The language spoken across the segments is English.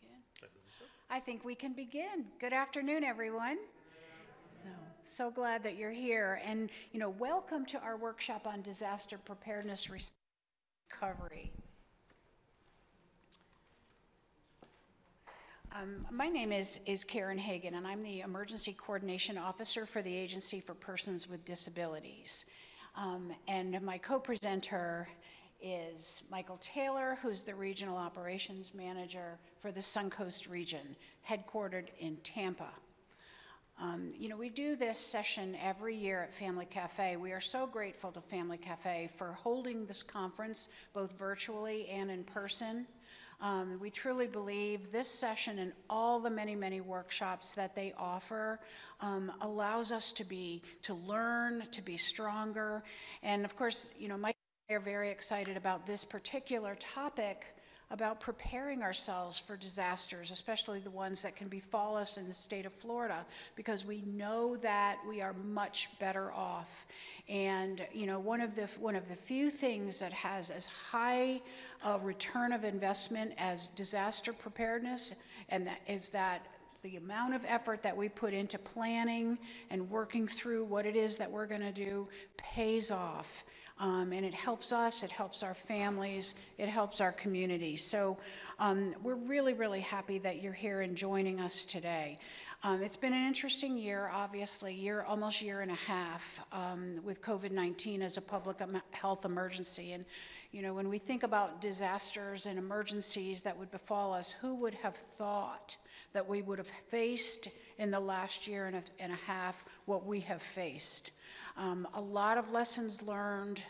begin? I think we can begin. Good afternoon, everyone. So glad that you're here. And, you know, welcome to our workshop on disaster preparedness recovery. Um, My name is, is Karen Hagan, and I'm the Emergency Coordination Officer for the Agency for Persons with Disabilities. Um, And my co-presenter is Michael Taylor, who's the Regional Operations Manager for the Suncoast Region, headquartered in Tampa. Um, You know, we do this session every year at Family Cafe. We are so grateful to Family Cafe for holding this conference both virtually and in person. Um, We truly believe this session and all the many, many workshops that they offer um, allows us to be, to learn, to be stronger. And of course, you know, Mike are very excited about this particular topic about preparing ourselves for disasters, especially the ones that can befall us in the state of Florida, because we know that we are much better off. And you know, one of the one of the few things that has as high a return of investment as disaster preparedness, and that is that the amount of effort that we put into planning and working through what it is that we're going to do pays off. Um, and it helps us, it helps our families, it helps our community. So um, we're really, really happy that you're here and joining us today. Um, it's been an interesting year, obviously, year almost year and a half um, with COVID-19 as a public health emergency. And you know, when we think about disasters and emergencies that would befall us, who would have thought that we would have faced in the last year and a, and a half what we have faced? Um, a lot of lessons learned.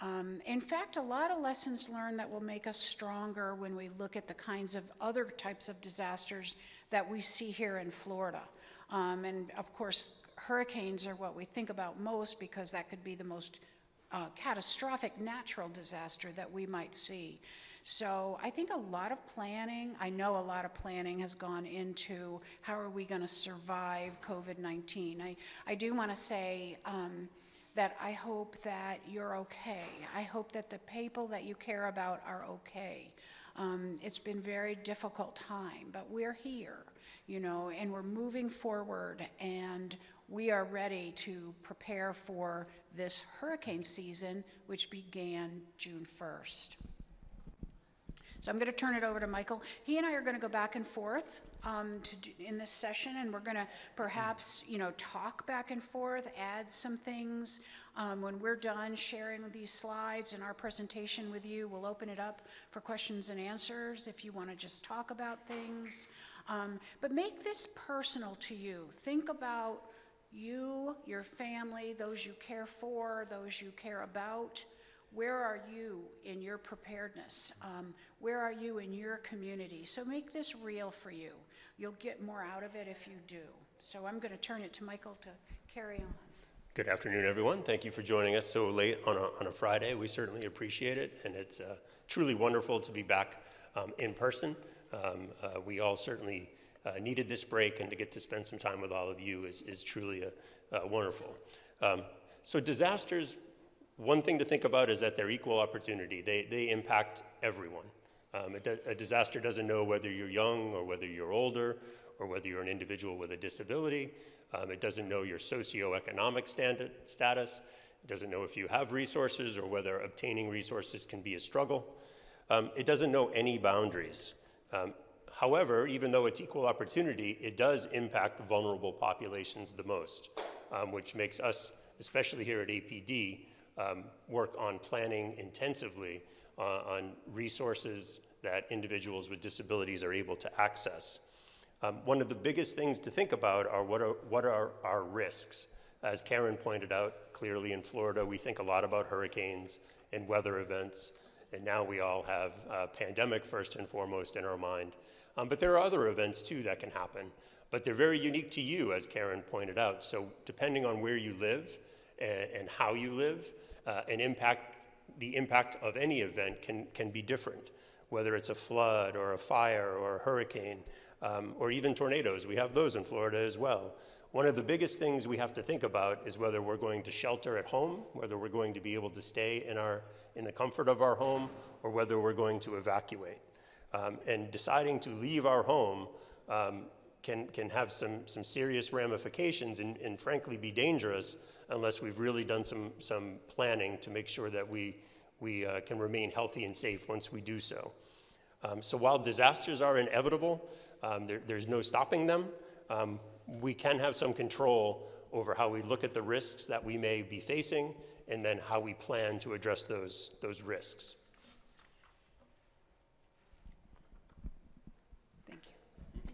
Um, in fact, a lot of lessons learned that will make us stronger when we look at the kinds of other types of disasters that we see here in Florida. Um, and of course, hurricanes are what we think about most because that could be the most uh, catastrophic natural disaster that we might see. So I think a lot of planning, I know a lot of planning has gone into how are we going to survive COVID-19. I, I do want to say um, that I hope that you're okay. I hope that the people that you care about are okay. Um, it's been very difficult time, but we're here, you know, and we're moving forward and we are ready to prepare for this hurricane season, which began June 1st. So I'm going to turn it over to Michael. He and I are going to go back and forth um, to do, in this session, and we're going to perhaps, you know, talk back and forth, add some things. Um, when we're done sharing these slides and our presentation with you, we'll open it up for questions and answers if you want to just talk about things. Um, but make this personal to you. Think about you, your family, those you care for, those you care about. Where are you in your preparedness? Um, where are you in your community? So make this real for you. You'll get more out of it if you do. So I'm going to turn it to Michael to carry on. Good afternoon, everyone. Thank you for joining us so late on a, on a Friday. We certainly appreciate it, and it's uh, truly wonderful to be back um, in person. Um, uh, we all certainly uh, needed this break, and to get to spend some time with all of you is, is truly a, wonderful. Um, so, disasters, one thing to think about is that they're equal opportunity, they, they impact everyone. Um, a, a disaster doesn't know whether you're young or whether you're older or whether you're an individual with a disability. Um, it doesn't know your socioeconomic standard, status. It doesn't know if you have resources or whether obtaining resources can be a struggle. Um, it doesn't know any boundaries. Um, however, even though it's equal opportunity, it does impact vulnerable populations the most, um, which makes us, especially here at APD, um, work on planning intensively uh, on resources that individuals with disabilities are able to access. Um, one of the biggest things to think about are what are, what are our risks? As Karen pointed out, clearly in Florida, we think a lot about hurricanes and weather events, and now we all have pandemic first and foremost in our mind. Um, but there are other events too that can happen, but they're very unique to you, as Karen pointed out. So depending on where you live and, and how you live, uh, an impact, the impact of any event can, can be different, whether it's a flood or a fire or a hurricane um, or even tornadoes. We have those in Florida as well. One of the biggest things we have to think about is whether we're going to shelter at home, whether we're going to be able to stay in, our, in the comfort of our home, or whether we're going to evacuate. Um, and deciding to leave our home um, can, can have some, some serious ramifications and, and frankly be dangerous unless we've really done some, some planning to make sure that we, we uh, can remain healthy and safe once we do so. Um, so while disasters are inevitable, um, there, there's no stopping them. Um, we can have some control over how we look at the risks that we may be facing and then how we plan to address those, those risks. Thank you.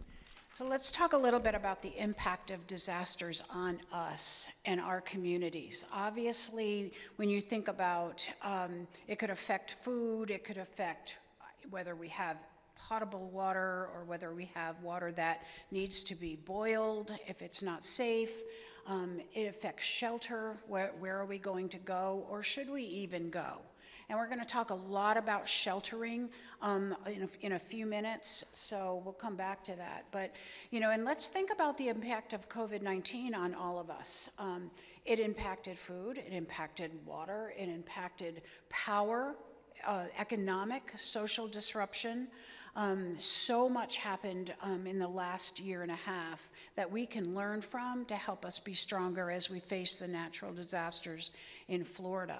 So let's talk a little bit about the impact of disasters on us and our communities. Obviously, when you think about um, it could affect food, it could affect whether we have potable water or whether we have water that needs to be boiled if it's not safe. Um, it affects shelter. Where, where are we going to go? Or should we even go? And we're going to talk a lot about sheltering um, in, a, in, a, few minutes, so we'll come back to that. But, you know, and let's think about the impact of COVID 19 on all of us. Um, it impacted food, it impacted water, it impacted power, uh, economic, social disruption. Um, so much happened um, in the last year and a half that we can learn from to help us be stronger as we face the natural disasters in Florida.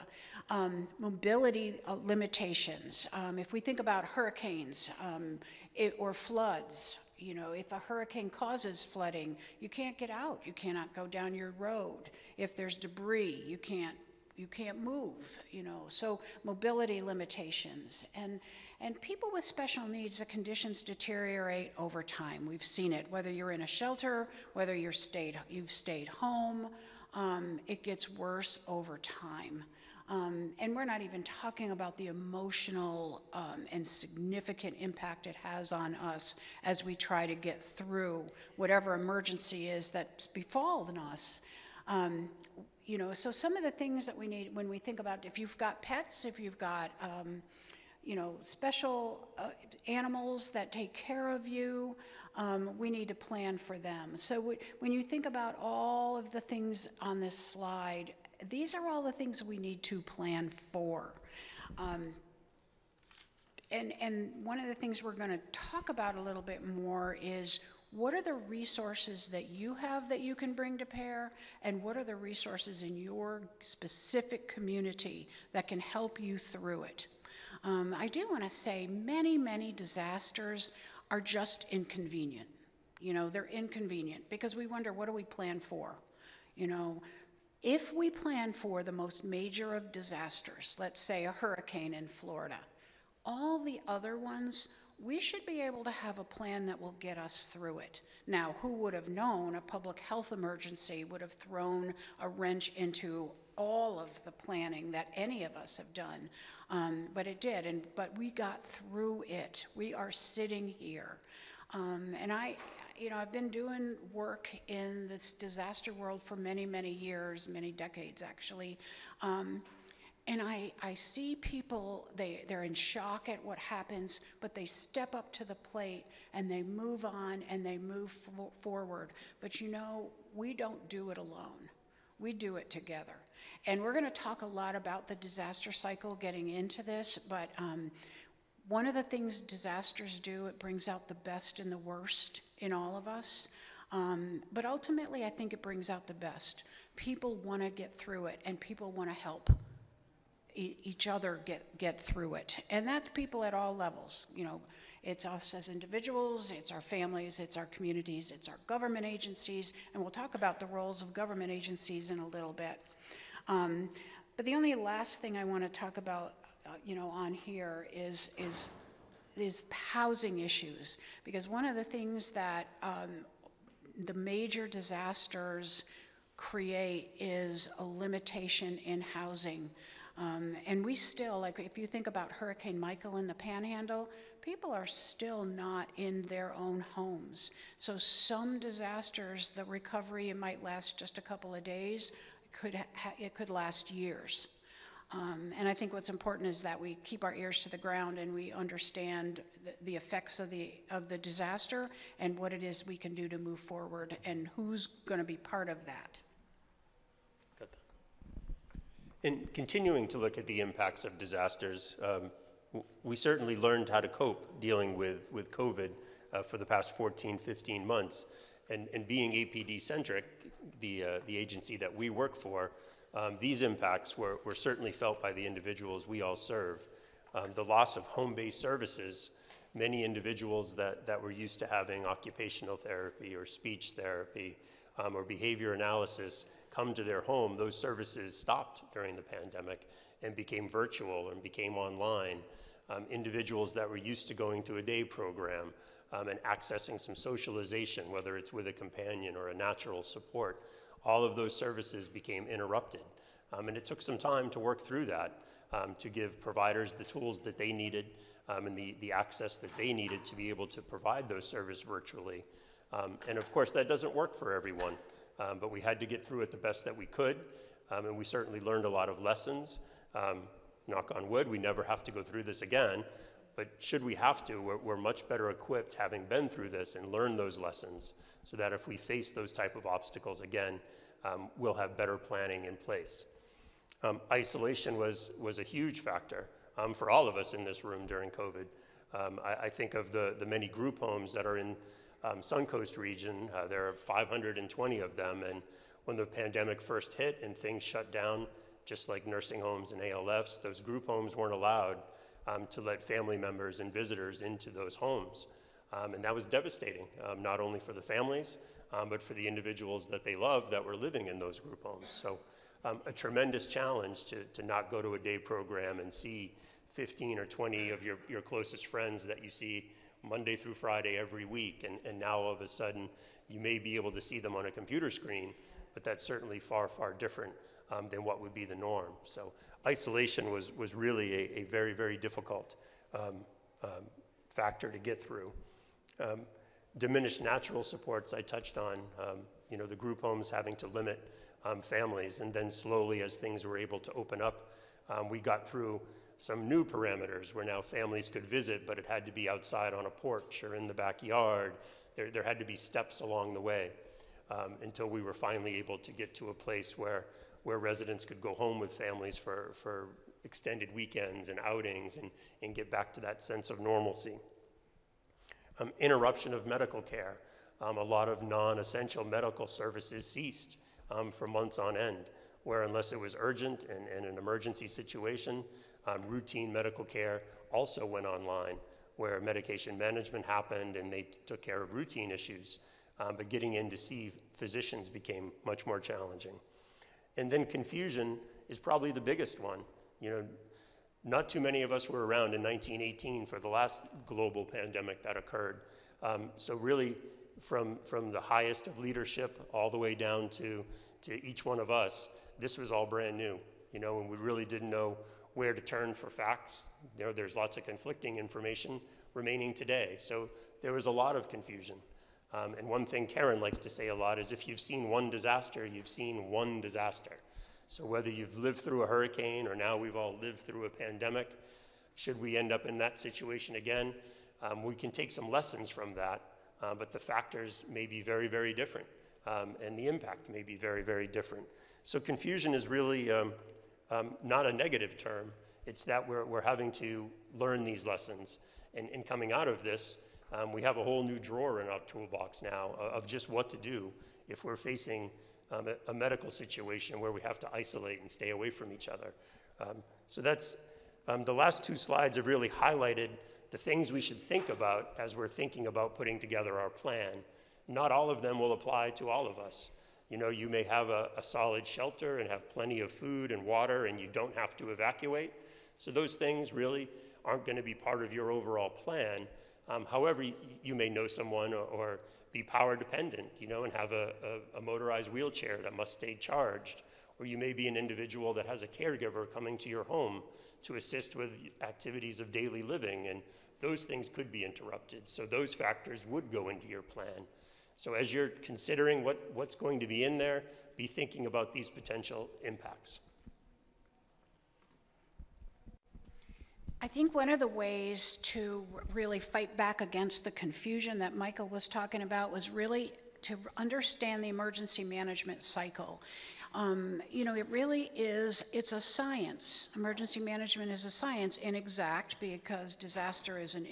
Um, mobility uh, limitations. Um, if we think about hurricanes um, it, or floods, you know, if a hurricane causes flooding, you can't get out. You cannot go down your road. If there's debris, you can't you can't move, you know. So mobility limitations and and people with special needs, the conditions deteriorate over time. We've seen it, whether you're in a shelter, whether you're stayed, you've stayed home, um, it gets worse over time. Um, and we're not even talking about the emotional um, and significant impact it has on us as we try to get through whatever emergency is that's befallen us. Um, you know, so some of the things that we need when we think about if you've got pets, if you've got um, you know, special uh, animals that take care of you. Um, we need to plan for them. So w- when you think about all of the things on this slide, these are all the things we need to plan for. Um, and, and one of the things we're going to talk about a little bit more is what are the resources that you have that you can bring to pair and what are the resources in your specific community that can help you through it? Um, I do want to say many, many disasters are just inconvenient. You know, they're inconvenient because we wonder what do we plan for? You know, if we plan for the most major of disasters, let's say a hurricane in Florida, all the other ones, we should be able to have a plan that will get us through it. Now, who would have known a public health emergency would have thrown a wrench into all of the planning that any of us have done? Um, but it did, and but we got through it. We are sitting here, um, and I, you know, I've been doing work in this disaster world for many, many years, many decades actually. Um, and I, I see people, they, they're in shock at what happens, but they step up to the plate and they move on and they move forward. But you know, we don't do it alone, we do it together. And we're going to talk a lot about the disaster cycle getting into this, but um, one of the things disasters do, it brings out the best and the worst in all of us. Um, but ultimately, I think it brings out the best. People want to get through it, and people want to help e- each other get, get through it. And that's people at all levels. You know, it's us as individuals, it's our families, it's our communities, it's our government agencies, and we'll talk about the roles of government agencies in a little bit. Um, but the only last thing I want to talk about, uh, you know, on here is is is housing issues because one of the things that um, the major disasters create is a limitation in housing. Um, and we still, like, if you think about Hurricane Michael in the Panhandle, people are still not in their own homes. So, some disasters, the recovery might last just a couple of days could it could last years. Um, and I think what's important is that we keep our ears to the ground and we understand the, the, effects of the of the disaster and what it is we can do to move forward and who's going to be part of that. Got that. And continuing to look at the impacts of disasters, um, we certainly learned how to cope dealing with, with COVID uh, for the past 14, 15 months. And, and being APD centric, the, uh, the agency that we work for, um, these impacts were, were certainly felt by the individuals we all serve. Um, the loss of home based services, many individuals that, that were used to having occupational therapy or speech therapy um, or behavior analysis come to their home, those services stopped during the pandemic and became virtual and became online. Um, individuals that were used to going to a day program um, and accessing some socialization, whether it's with a companion or a natural support, all of those services became interrupted. Um, and it took some time to work through that um, to give providers the tools that they needed um, and the, the access that they needed to be able to provide those services virtually. Um, and of course, that doesn't work for everyone, um, but we had to get through it the best that we could. And we certainly learned a lot of lessons. Knock on wood, we never have to go through this again. But should we have to, we're, we're much better equipped having been through this and learned those lessons so that if we face those type of obstacles again, um, we'll have better planning in place. Um, isolation was, was a huge factor um, for all of us in this room during COVID. Um, I, I, think of the, the many group homes that are in um, Suncoast region. Uh, there are 520 of them, and when the pandemic first hit and things shut down, just like nursing homes and ALFs, those group homes weren't allowed um, to let family members and visitors into those homes. Um, and that was devastating, um, not only for the families, um, but for the individuals that they love that were living in those group homes. So, um, a tremendous challenge to, to not go to a day program and see 15 or 20 of your, your closest friends that you see Monday through Friday every week. And, and now all of a sudden, you may be able to see them on a computer screen, but that's certainly far, far different um, than what would be the norm. So isolation was, was really a, a very, very difficult um, um, factor to get through. Um, diminished natural supports I touched on, um, you know, the group homes having to limit um, families, and then slowly as things were able to open up, we got through some new parameters where now families could visit, but it had to be outside on a porch or in the backyard. There, there had to be steps along the way um, until we were finally able to get to a place where where residents could go home with families for, for extended weekends and outings and, and get back to that sense of normalcy. Um, interruption of medical care. Um, a lot of non essential medical services ceased um, for months on end, where unless it was urgent and, and an emergency situation, um, routine medical care also went online, where medication management happened and they took care of routine issues. Um, but getting in to see physicians became much more challenging. And then confusion is probably the biggest one. You know, not too many of us were around in 1918 for the last global pandemic that occurred. Um, so really, from, from the highest of leadership all the way down to, to each one of us, this was all brand new, you know, and we really didn't know where to turn for facts. You know, there's lots of conflicting information remaining today. So there was a lot of confusion. Um, and one thing Karen likes to say a lot is if you've seen one disaster, you've seen one disaster. So whether you've lived through a hurricane or now we've all lived through a pandemic, should we end up in that situation again, um, we can take some lessons from that, uh, but the factors may be very, very different, um, and the impact may be very, very different. So confusion is really um, um not a negative term. It's that we're, we're having to learn these lessons. And, and coming out of this, um, we have a whole new drawer in our toolbox now of just what to do if we're facing um, a, a, medical situation where we have to isolate and stay away from each other. Um, so that's um, the last two slides have really highlighted the things we should think about as we're thinking about putting together our plan. Not all of them will apply to all of us. You know, you may have a, a solid shelter and have plenty of food and water and you don't have to evacuate. So those things really aren't going to be part of your overall plan. Um, however, you, may know someone or, or, be power dependent, you know, and have a, a, a, motorized wheelchair that must stay charged. Or you may be an individual that has a caregiver coming to your home to assist with activities of daily living, and those things could be interrupted. So those factors would go into your plan. So as you're considering what, what's going to be in there, be thinking about these potential impacts. I think one of the ways to really fight back against the confusion that Michael was talking about was really to understand the emergency management cycle. Um, you know, it really is, it's a science. Emergency management is a science, inexact, because disaster is an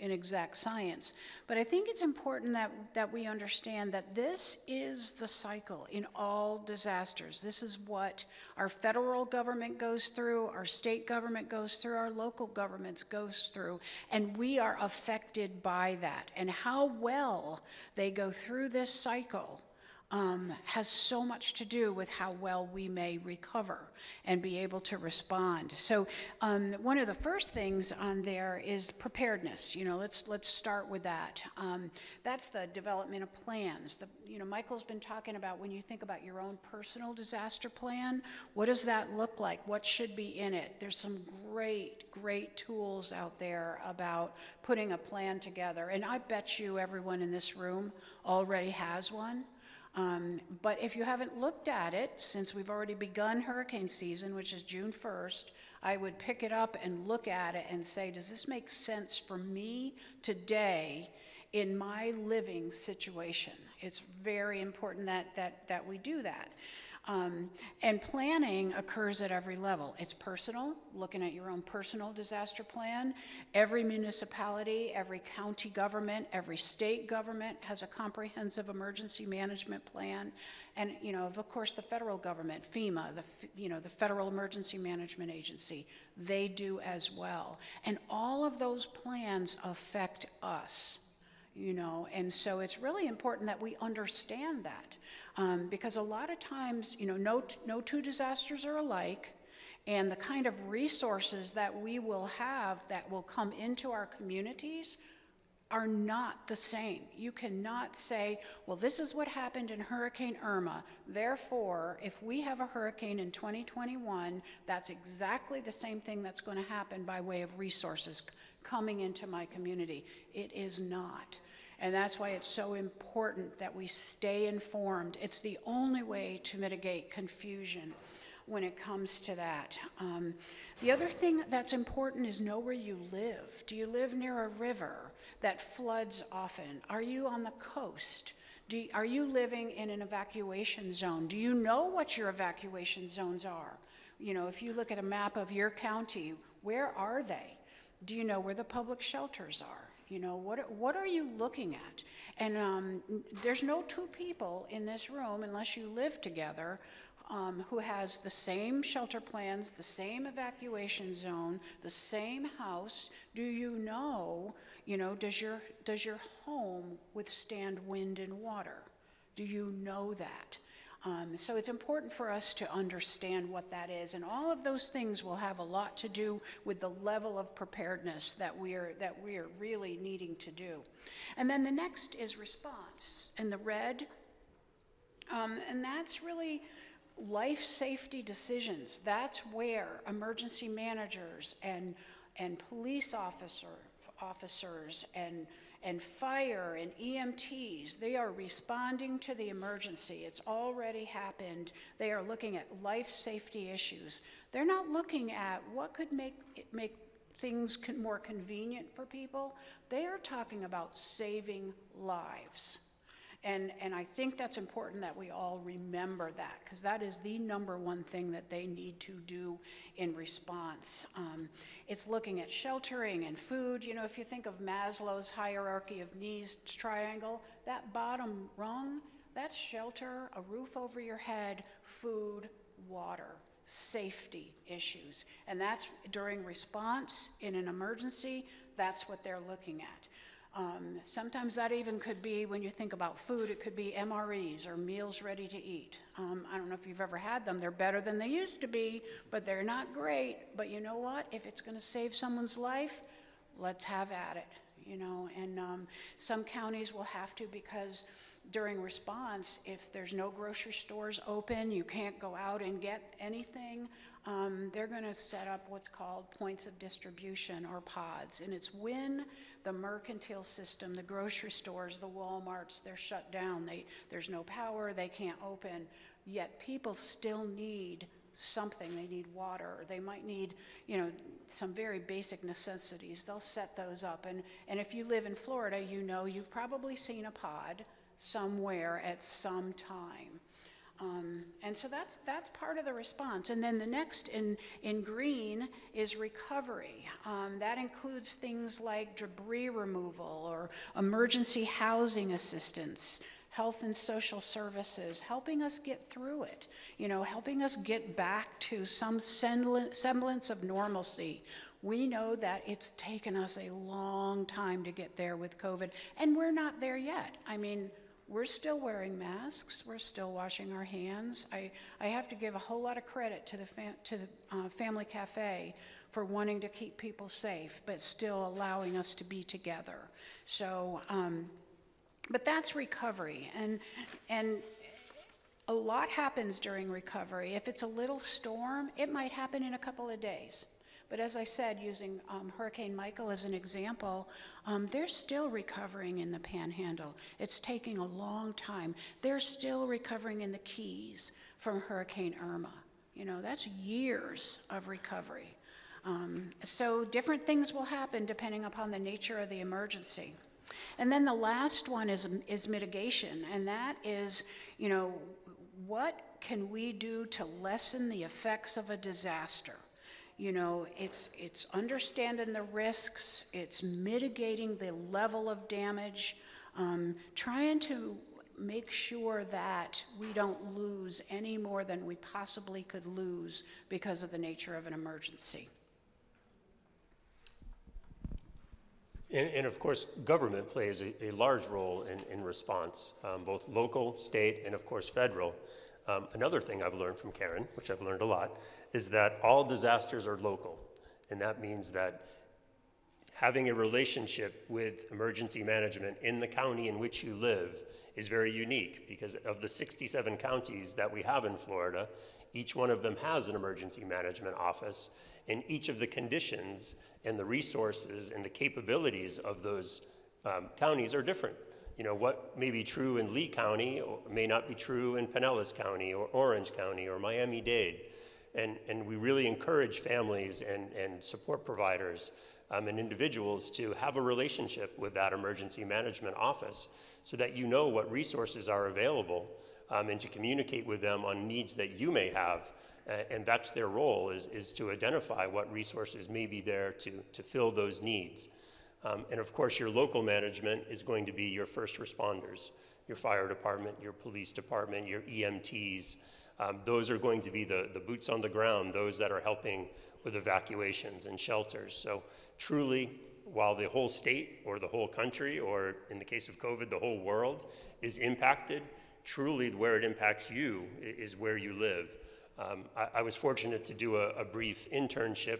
inexact science. But I think it's important that, that we understand that this is the cycle in all disasters. This is what our federal government goes through, our state government goes through, our local governments goes through, and we are affected by that. And how well they go through this cycle um, has so much to do with how well we may recover and be able to respond. So um, one of the first things on there is preparedness. You know, let's let's start with that. Um, that's the development of plans. The, you know, Michael's been talking about when you think about your own personal disaster plan. What does that look like? What should be in it? There's some great great tools out there about putting a plan together, and I bet you everyone in this room already has one. Um, But if you haven't looked at it, since we've already begun hurricane season, which is June 1st, I would pick it up and look at it and say, does this make sense for me today in my living situation? It's very important that, that, that we do that. Um, and planning occurs at every level. It's personal, looking at your own personal disaster plan. Every municipality, every county government, every state government has a comprehensive emergency management plan. And, you know, of course, the federal government, FEMA, the, you know, the Federal Emergency Management Agency, they do as well. And all of those plans affect us you know and so it's really important that we understand that um, because a lot of times you know no, no two disasters are alike and the kind of resources that we will have that will come into our communities are not the same. You cannot say, well, this is what happened in Hurricane Irma. Therefore, if we have a hurricane in 2021, that's exactly the same thing that's going to happen by way of resources coming into my community. It is not. And that's why it's so important that we stay informed. It's the only way to mitigate confusion when it comes to that. Um, the other thing that's important is know where you live. Do you live near a river that floods often? Are you on the coast? You- are you living in an evacuation zone? Do you know what your evacuation zones are? You know, if you look at a map of your county, where are they? Do you know where the public shelters are? You know, what, what are you looking at? And um, there's no two people in this room, unless you live together, um, who has the same shelter plans, the same evacuation zone, the same house. Do you know, you know, does your, does your home withstand wind and water? Do you know that? Um, so it's important for us to understand what that is, and all of those things will have a lot to do with the level of preparedness that we are that we are really needing to do. And then the next is response, and the red, um, and that's really life safety decisions. That's where emergency managers and and police officer officers and and fire and EMTs, they are responding to the emergency. It's already happened. They are looking at life safety issues. They're not looking at what could make, make things con- more convenient for people. They are talking about saving lives. And, and I think that's important that we all remember that, because that is the number one thing that they need to do in response. Um, it's looking at sheltering and food. You know, if you think of Maslow's hierarchy of needs triangle, that bottom rung, that's shelter, a roof over your head, food, water, safety issues. And that's during response in an emergency, that's what they're looking at. Um, sometimes that even could be, when you think about food, it could be MREs or meals ready to eat. Um, I don't know if you've ever had them. They're better than they used to be, but they're not great. But you know what? If it's going to save someone's life, let's have at it. You know, and um, some counties will have to because during response, if there's no grocery stores open, you can't go out and get anything. Um, they're going to set up what's called points of distribution or pods, and it's when the mercantile system, the grocery stores, the Walmarts, they're shut down. They, there's no power, they can't open. Yet people still need something. They need water, they might need, you know, some very basic necessities. They'll set those up. And, and if you live in Florida, you know you've probably seen a pod somewhere at some time. Um, and so that's, that's part of the response. And then the next in, in green is recovery. Um, that includes things like debris removal or emergency housing assistance, health and social services, helping us get through it, you know, helping us get back to some semblance of normalcy. We know that it's taken us a long time to get there with COVID, and we're not there yet. I mean, we're still wearing masks. We're still washing our hands. I, I have to give a whole lot of credit to the, fam- to the uh, Family Cafe for wanting to keep people safe, but still allowing us to be together. So, um, but that's recovery. And, and a lot happens during recovery. If it's a little storm, it might happen in a couple of days. But as I said, using um, Hurricane Michael as an example, um, they're still recovering in the panhandle. It's taking a long time. They're still recovering in the Keys from Hurricane Irma. You know, that's years of recovery. Um, so different things will happen depending upon the nature of the emergency. And then the last one is, is mitigation, and that is, you know, what can we do to lessen the effects of a disaster? You know, it's, it's understanding the risks, it's mitigating the level of damage, um, trying to make sure that we don't lose any more than we possibly could lose because of the nature of an emergency. And, and of course, government plays a, a large role in, in response, um, both local, state, and of course, federal. Um, another thing I've learned from Karen, which I've learned a lot, is that all disasters are local. And that means that having a relationship with emergency management in the county in which you live is very unique because of the 67 counties that we have in Florida, each one of them has an emergency management office, and each of the conditions and the resources and the capabilities of those um, counties are different. You know, what may be true in Lee County may not be true in Pinellas County or Orange County or Miami-Dade. And, and we really encourage families and, and support providers um, and individuals to have a relationship with that emergency management office so that you know what resources are available um, and to communicate with them on needs that you may have. Uh, and that's their role is, is to identify what resources may be there to, to fill those needs. Um, and of course, your local management is going to be your first responders, your fire department, your police department, your EMTs, um, those are going to be the, the boots on the ground, those that are helping with evacuations and shelters. So truly, while the whole state or the whole country, or in the case of COVID, the whole world is impacted, truly where it impacts you is where you live. Um, I, I, was fortunate to do a, a brief internship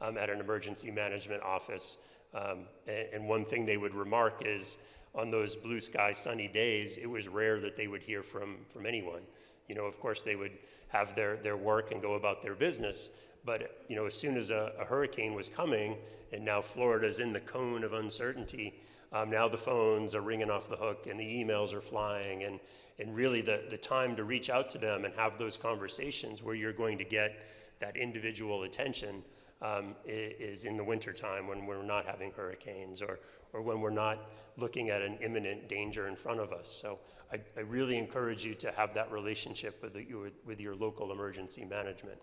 um, at an emergency management office. Um, and, and one thing they would remark is on those blue sky sunny days, it was rare that they would hear from, from anyone. You know, of course, they would have their, their work and go about their business. But, you know, as soon as a, a hurricane was coming, and now Florida's in the cone of uncertainty, um, now the phones are ringing off the hook and the emails are flying. And, and really, the, the time to reach out to them and have those conversations where you're going to get that individual attention um, is in the wintertime when we're not having hurricanes or, or when we're not looking at an imminent danger in front of us. So I, I really encourage you to have that relationship with, the, with, with your local emergency management.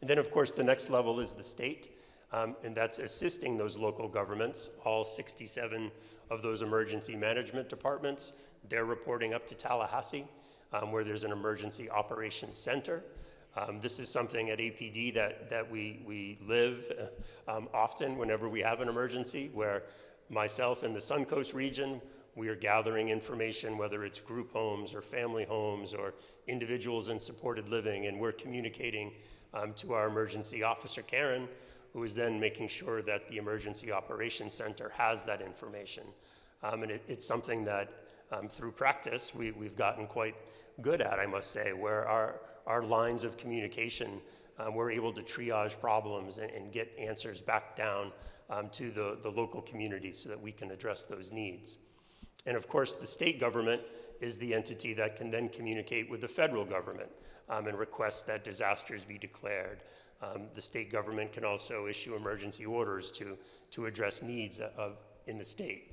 And then, of course, the next level is the state, um, and that's assisting those local governments. All 67 of those emergency management departments, they're reporting up to Tallahassee, um, where there's an emergency operations center. Um, this is something at APD that, that we, we live um, often whenever we have an emergency, where myself in the Suncoast region, we are gathering information, whether it's group homes or family homes or individuals in supported living, and we're communicating um, to our emergency officer, Karen, who is then making sure that the Emergency Operations Center has that information. Um, and it, it's something that um, through practice we, we've gotten quite good at, I must say, where our, our lines of communication, um, we're able to triage problems and, and get answers back down um, to the, the local community so that we can address those needs. And of course, the state government is the entity that can then communicate with the federal government um, and request that disasters be declared. Um, the state government can also issue emergency orders to, to address needs of, in the state.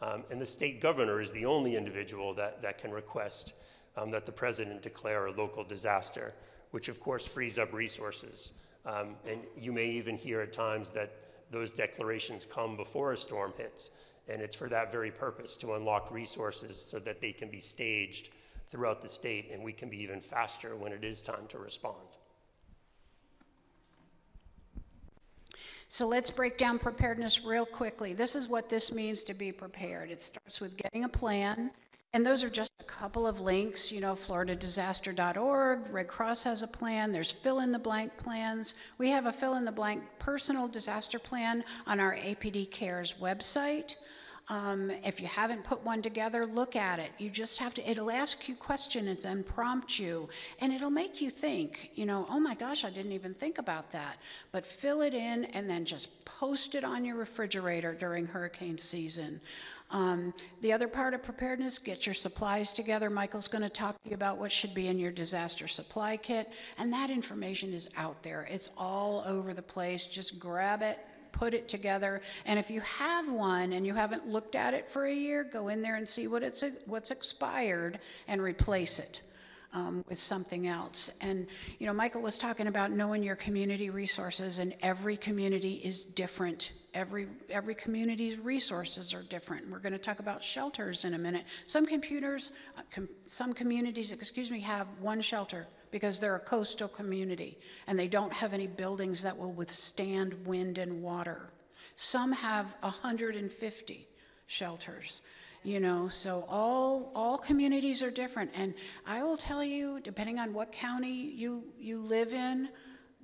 Um, and the state governor is the only individual that, that can request um, that the president declare a local disaster, which of course frees up resources. Um, and you may even hear at times that those declarations come before a storm hits. And it's for that very purpose to unlock resources so that they can be staged throughout the state and we can be even faster when it is time to respond. So let's break down preparedness real quickly. This is what this means to be prepared. It starts with getting a plan, and those are just a couple of links, you know, floridadisaster.org, Red Cross has a plan, there's fill in the blank plans. We have a fill in the blank personal disaster plan on our APD Cares website. Um, if you haven't put one together, look at it. You just have to, it'll ask you questions and prompt you, and it'll make you think, you know, oh my gosh, I didn't even think about that. But fill it in and then just post it on your refrigerator during hurricane season. Um, the other part of preparedness, get your supplies together. Michael's going to talk to you about what should be in your disaster supply kit, and that information is out there. It's all over the place. Just grab it, put it together. And if you have one and you haven't looked at it for a year, go in there and see what it's, what's expired and replace it. Um, with something else. And, you know, Michael was talking about knowing your community resources, and every community is different. Every, every community's resources are different. We're going to talk about shelters in a minute. Some computers, uh, com- some communities, excuse me, have one shelter because they're a coastal community and they don't have any buildings that will withstand wind and water. Some have 150 shelters you know so all all communities are different and i will tell you depending on what county you you live in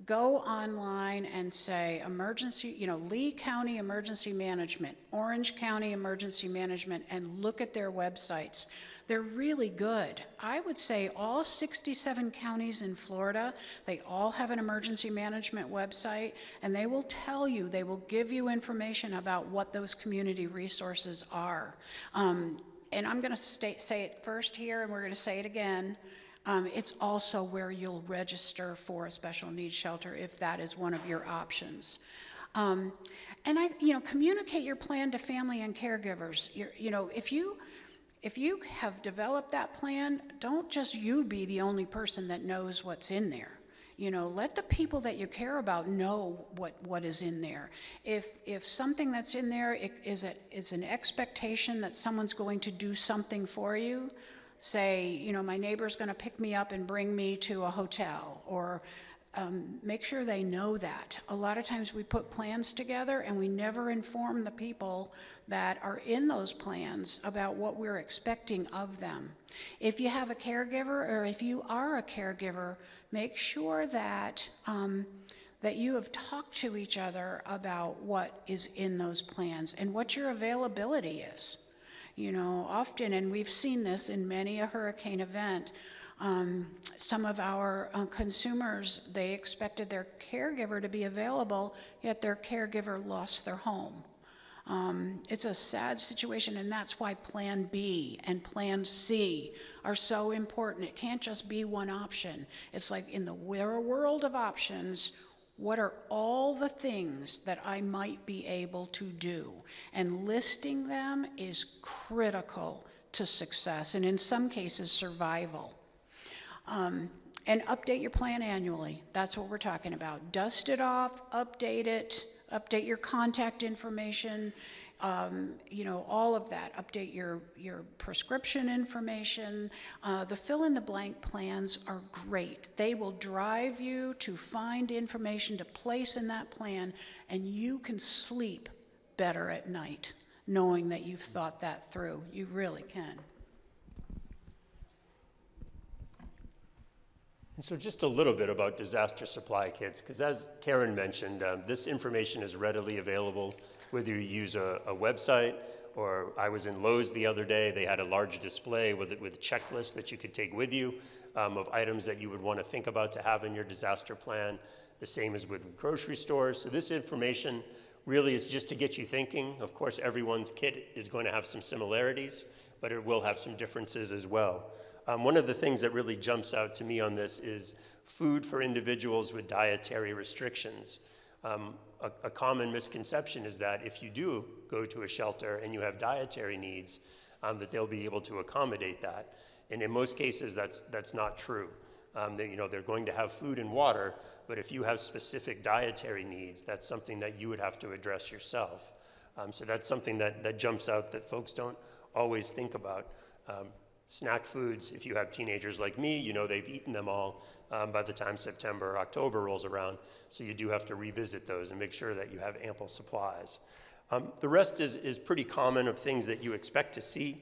go online and say emergency you know lee county emergency management orange county emergency management and look at their websites they're really good. I would say all 67 counties in Florida, they all have an emergency management website, and they will tell you, they will give you information about what those community resources are. Um, and I'm going to say it first here, and we're going to say it again. Um, it's also where you'll register for a special needs shelter if that is one of your options. Um, and I, you know, communicate your plan to family and caregivers. You're, you know, if you if you have developed that plan, don't just you be the only person that knows what's in there. You know, let the people that you care about know what, what is in there. If, if something that's in there is, a, is an expectation that someone's going to do something for you, say, you know, my neighbor's going to pick me up and bring me to a hotel, or um, make sure they know that. A lot of times we put plans together and we never inform the people that are in those plans about what we're expecting of them. If you have a caregiver or if you are a caregiver, make sure that. Um, that you have talked to each other about what is in those plans and what your availability is. You know, often, and we've seen this in many a hurricane event, um, some of our uh, consumers, they expected their caregiver to be available, yet their caregiver lost their home. Um, it's a sad situation, and that's why Plan B and Plan C are so important. It can't just be one option. It's like in the world of options, what are all the things that I might be able to do? And listing them is critical to success, and in some cases, survival. Um, and update your plan annually. That's what we're talking about. Dust it off, update it update your contact information, um, you know, all of that. Update your, your prescription information. Uh, the fill in the blank plans are great. They will drive you to find information to place in that plan, and you can sleep better at night knowing that you've thought that through. You really can. And so just a little bit about disaster supply kits, because as Karen mentioned, um, this information is readily available whether you use a, a, website or I was in Lowe's the other day, they had a large display with, with checklists that you could take with you um, of items that you would want to think about to have in your disaster plan. The same as with grocery stores. So this information really is just to get you thinking. Of course, everyone's kit is going to have some similarities, but it will have some differences as well. Um, one of the things that really jumps out to me on this is food for individuals with dietary restrictions. Um, a, a, common misconception is that if you do go to a shelter and you have dietary needs, um, that they'll be able to accommodate that. And in most cases, that's, that's not true. Um, they, you know, they're going to have food and water, but if you have specific dietary needs, that's something that you would have to address yourself. Um, so that's something that, that jumps out that folks don't always think about. Snack foods, if you have teenagers like me, you know they've eaten them all um, by the time September or October rolls around. So you do have to revisit those and make sure that you have ample supplies. Um, the rest is, is pretty common of things that you expect to see.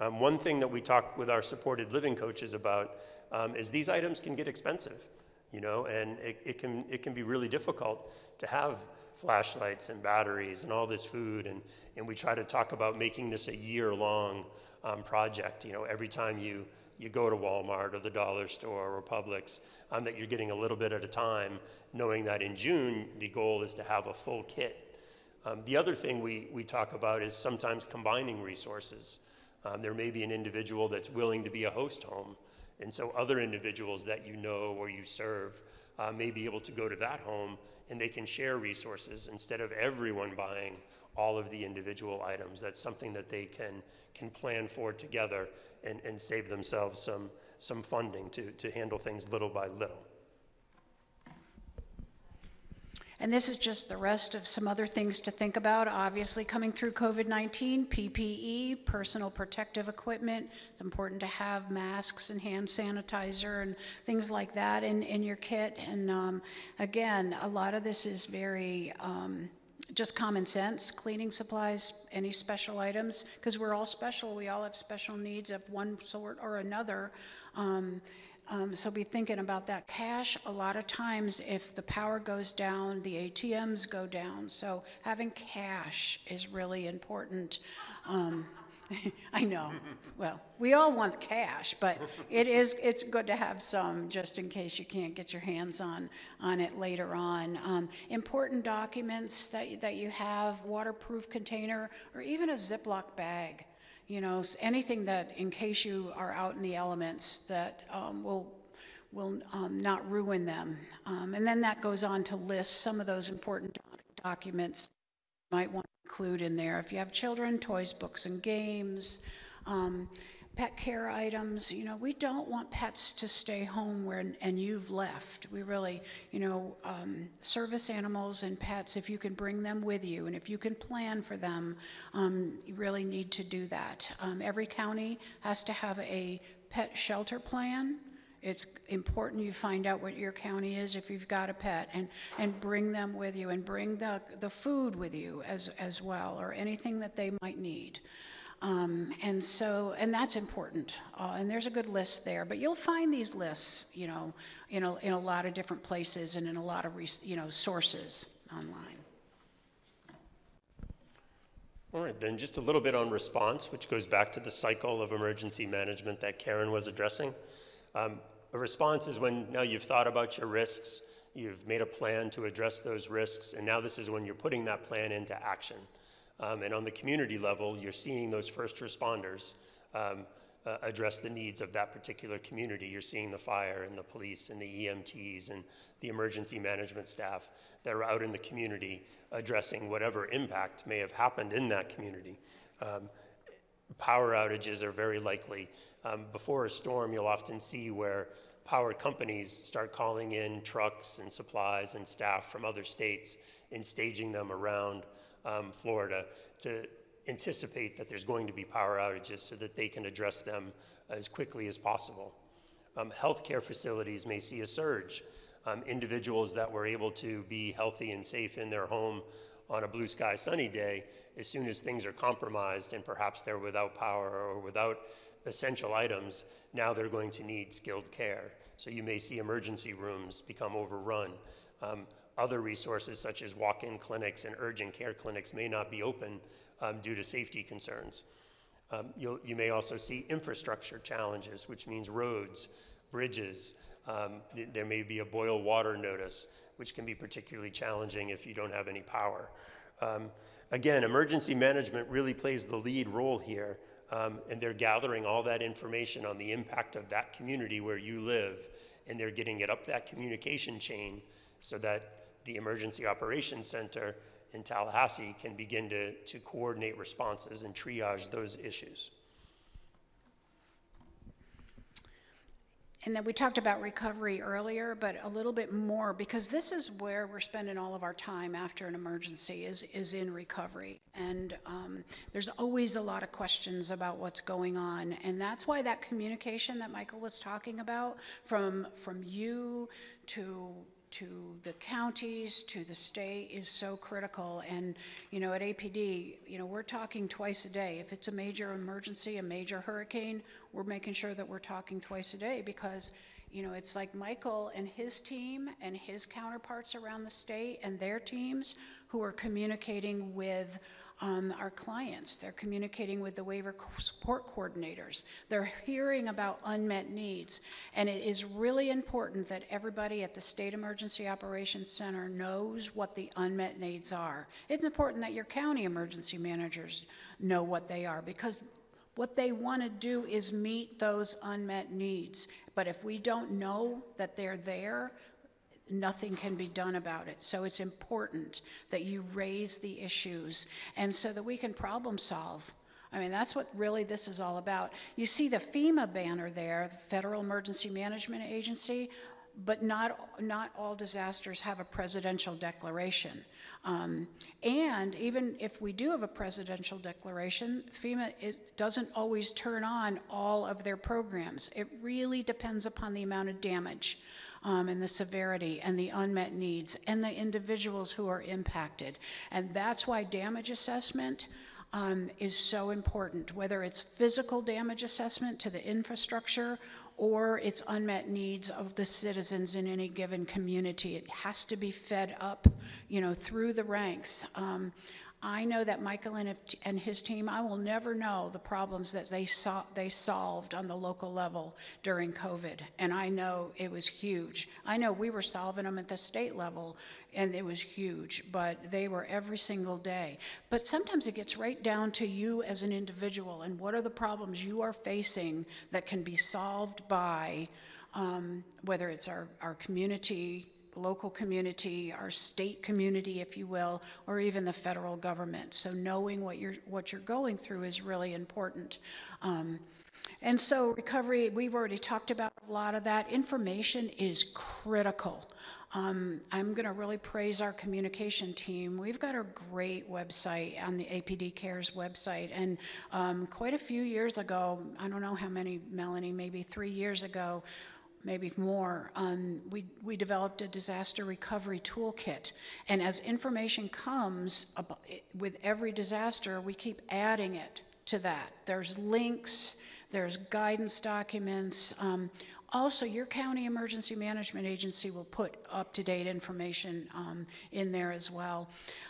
Um, one thing that we talk with our supported living coaches about um, is these items can get expensive, you know, and it, it, can, it can be really difficult to have flashlights and batteries and all this food. And, and we try to talk about making this a year long um, project. You know, every time you, you go to Walmart or the dollar store or Publix, um, that you're getting a little bit at a time, knowing that in June, the goal is to have a full kit. Um, the other thing we, we talk about is sometimes combining resources. Um, there may be an individual that's willing to be a host home, and so other individuals that you know or you serve uh, may be able to go to that home and they can share resources instead of everyone buying all of the individual items. That's something that they can, can plan for together and, and save themselves some, some funding to, to handle things little by little. And this is just the rest of some other things to think about. Obviously, coming through COVID 19, PPE, personal protective equipment. It's important to have masks and hand sanitizer and things like that in, in your kit. And um, again, a lot of this is very. Um, just common sense, cleaning supplies, any special items, because we're all special. We all have special needs of one sort or another. Um, um, so be thinking about that cash. A lot of times, if the power goes down, the ATMs go down. So having cash is really important. Um, I know. Well, we all want cash, but it is it's good to have some just in case you can't get your hands on on it later on. Um, important documents that that you have, waterproof container, or even a Ziploc bag you know, anything that, in case you are out in the elements, that um, will will um, not ruin them. Um, and then that goes on to list some of those important documents might want to include in there. If you have children, toys, books, and games. Um, pet care items, you know, we don't want pets to stay home where, and you've left. We really, you know, um, service animals and pets, if you can bring them with you and if you can plan for them, um, you really need to do that. Um, every county has to have a pet shelter plan. It's important you find out what your county is if you've got a pet and, and bring them with you and bring the, the food with you as, as well or anything that they might need. Um, and so, and that's important. Uh, and there's a good list there. But you'll find these lists, you know, in a, in a lot of different places and in a lot of, you know, sources online. All right, then just a little bit on response, which goes back to the cycle of emergency management that Karen was addressing. Um, a response is when now you've thought about your risks, you've made a plan to address those risks, and now this is when you're putting that plan into action. Um, and on the community level, you're seeing those first responders um, uh, address the needs of that particular community. You're seeing the fire and the police and the EMTs and the emergency management staff that are out in the community addressing whatever impact may have happened in that community. Um, power outages are very likely. Um, before a storm, you'll often see where power companies start calling in trucks and supplies and staff from other states and staging them around um, Florida to anticipate that there's going to be power outages so that they can address them as quickly as possible. Um, healthcare facilities may see a surge. Um, individuals that were able to be healthy and safe in their home on a blue sky sunny day, as soon as things are compromised and perhaps they're without power or without essential items, now they're going to need skilled care. So you may see emergency rooms become overrun. Um, other resources, such as walk in clinics and urgent care clinics, may not be open um, due to safety concerns. Um, you may also see infrastructure challenges, which means roads, bridges. Um, th- there may be a boil water notice, which can be particularly challenging if you don't have any power. Um, again, emergency management really plays the lead role here, um, and they're gathering all that information on the impact of that community where you live, and they're getting it up that communication chain so that the Emergency Operations Center in Tallahassee can begin to, to coordinate responses and triage those issues. And then we talked about recovery earlier, but a little bit more, because this is where we're spending all of our time after an emergency, is, is in recovery. And um, there's always a lot of questions about what's going on, and that's why that communication that Michael was talking about, from, from you to, to the counties, to the state, is so critical. And, you know, at APD, you know, we're talking twice a day. If it's a major emergency, a major hurricane, we're making sure that we're talking twice a day because, you know, it's like Michael and his team and his counterparts around the state and their teams who are communicating with um, our clients. They're communicating with the waiver support coordinators. They're hearing about unmet needs. And it is really important that everybody at the State Emergency Operations Center knows what the unmet needs are. It's important that your county emergency managers know what they are because what they want to do is meet those unmet needs. But if we don't know that they're there, nothing can be done about it. So it's important that you raise the issues and so that we can problem solve. I mean, that's what really this is all about. You see the FEMA banner there, the Federal Emergency Management Agency, but not, not all disasters have a presidential declaration. Um, and even if we do have a presidential declaration, FEMA it doesn't always turn on all of their programs. It really depends upon the amount of damage um, and the severity and the unmet needs and the individuals who are impacted. And that's why damage assessment um, is so important, whether it's physical damage assessment to the infrastructure or it's unmet needs of the citizens in any given community. It has to be fed up, you know, through the ranks. Um, I know that Michael and, and his team, I will never know the problems that they, so, they solved on the local level during COVID. And I know it was huge. I know we were solving them at the state level, and it was huge, but they were every single day. But sometimes it gets right down to you as an individual and what are the problems you are facing that can be solved by um, whether it's our, our community local community, our state community, if you will, or even the federal government. So knowing what you're what you're going through is really important. Um, and so recovery, we've already talked about a lot of that. Information is critical. Um, I'm going to really praise our communication team. We've got a great website on the APD Cares website. And um, quite a few years ago, I don't know how many, Melanie, maybe three years ago, maybe more, um, we, we developed a disaster recovery toolkit. And as information comes with every disaster, we keep adding it to that. There's links, there's guidance documents. Um, also, your county emergency management agency will put up-to-date information um, in there as well.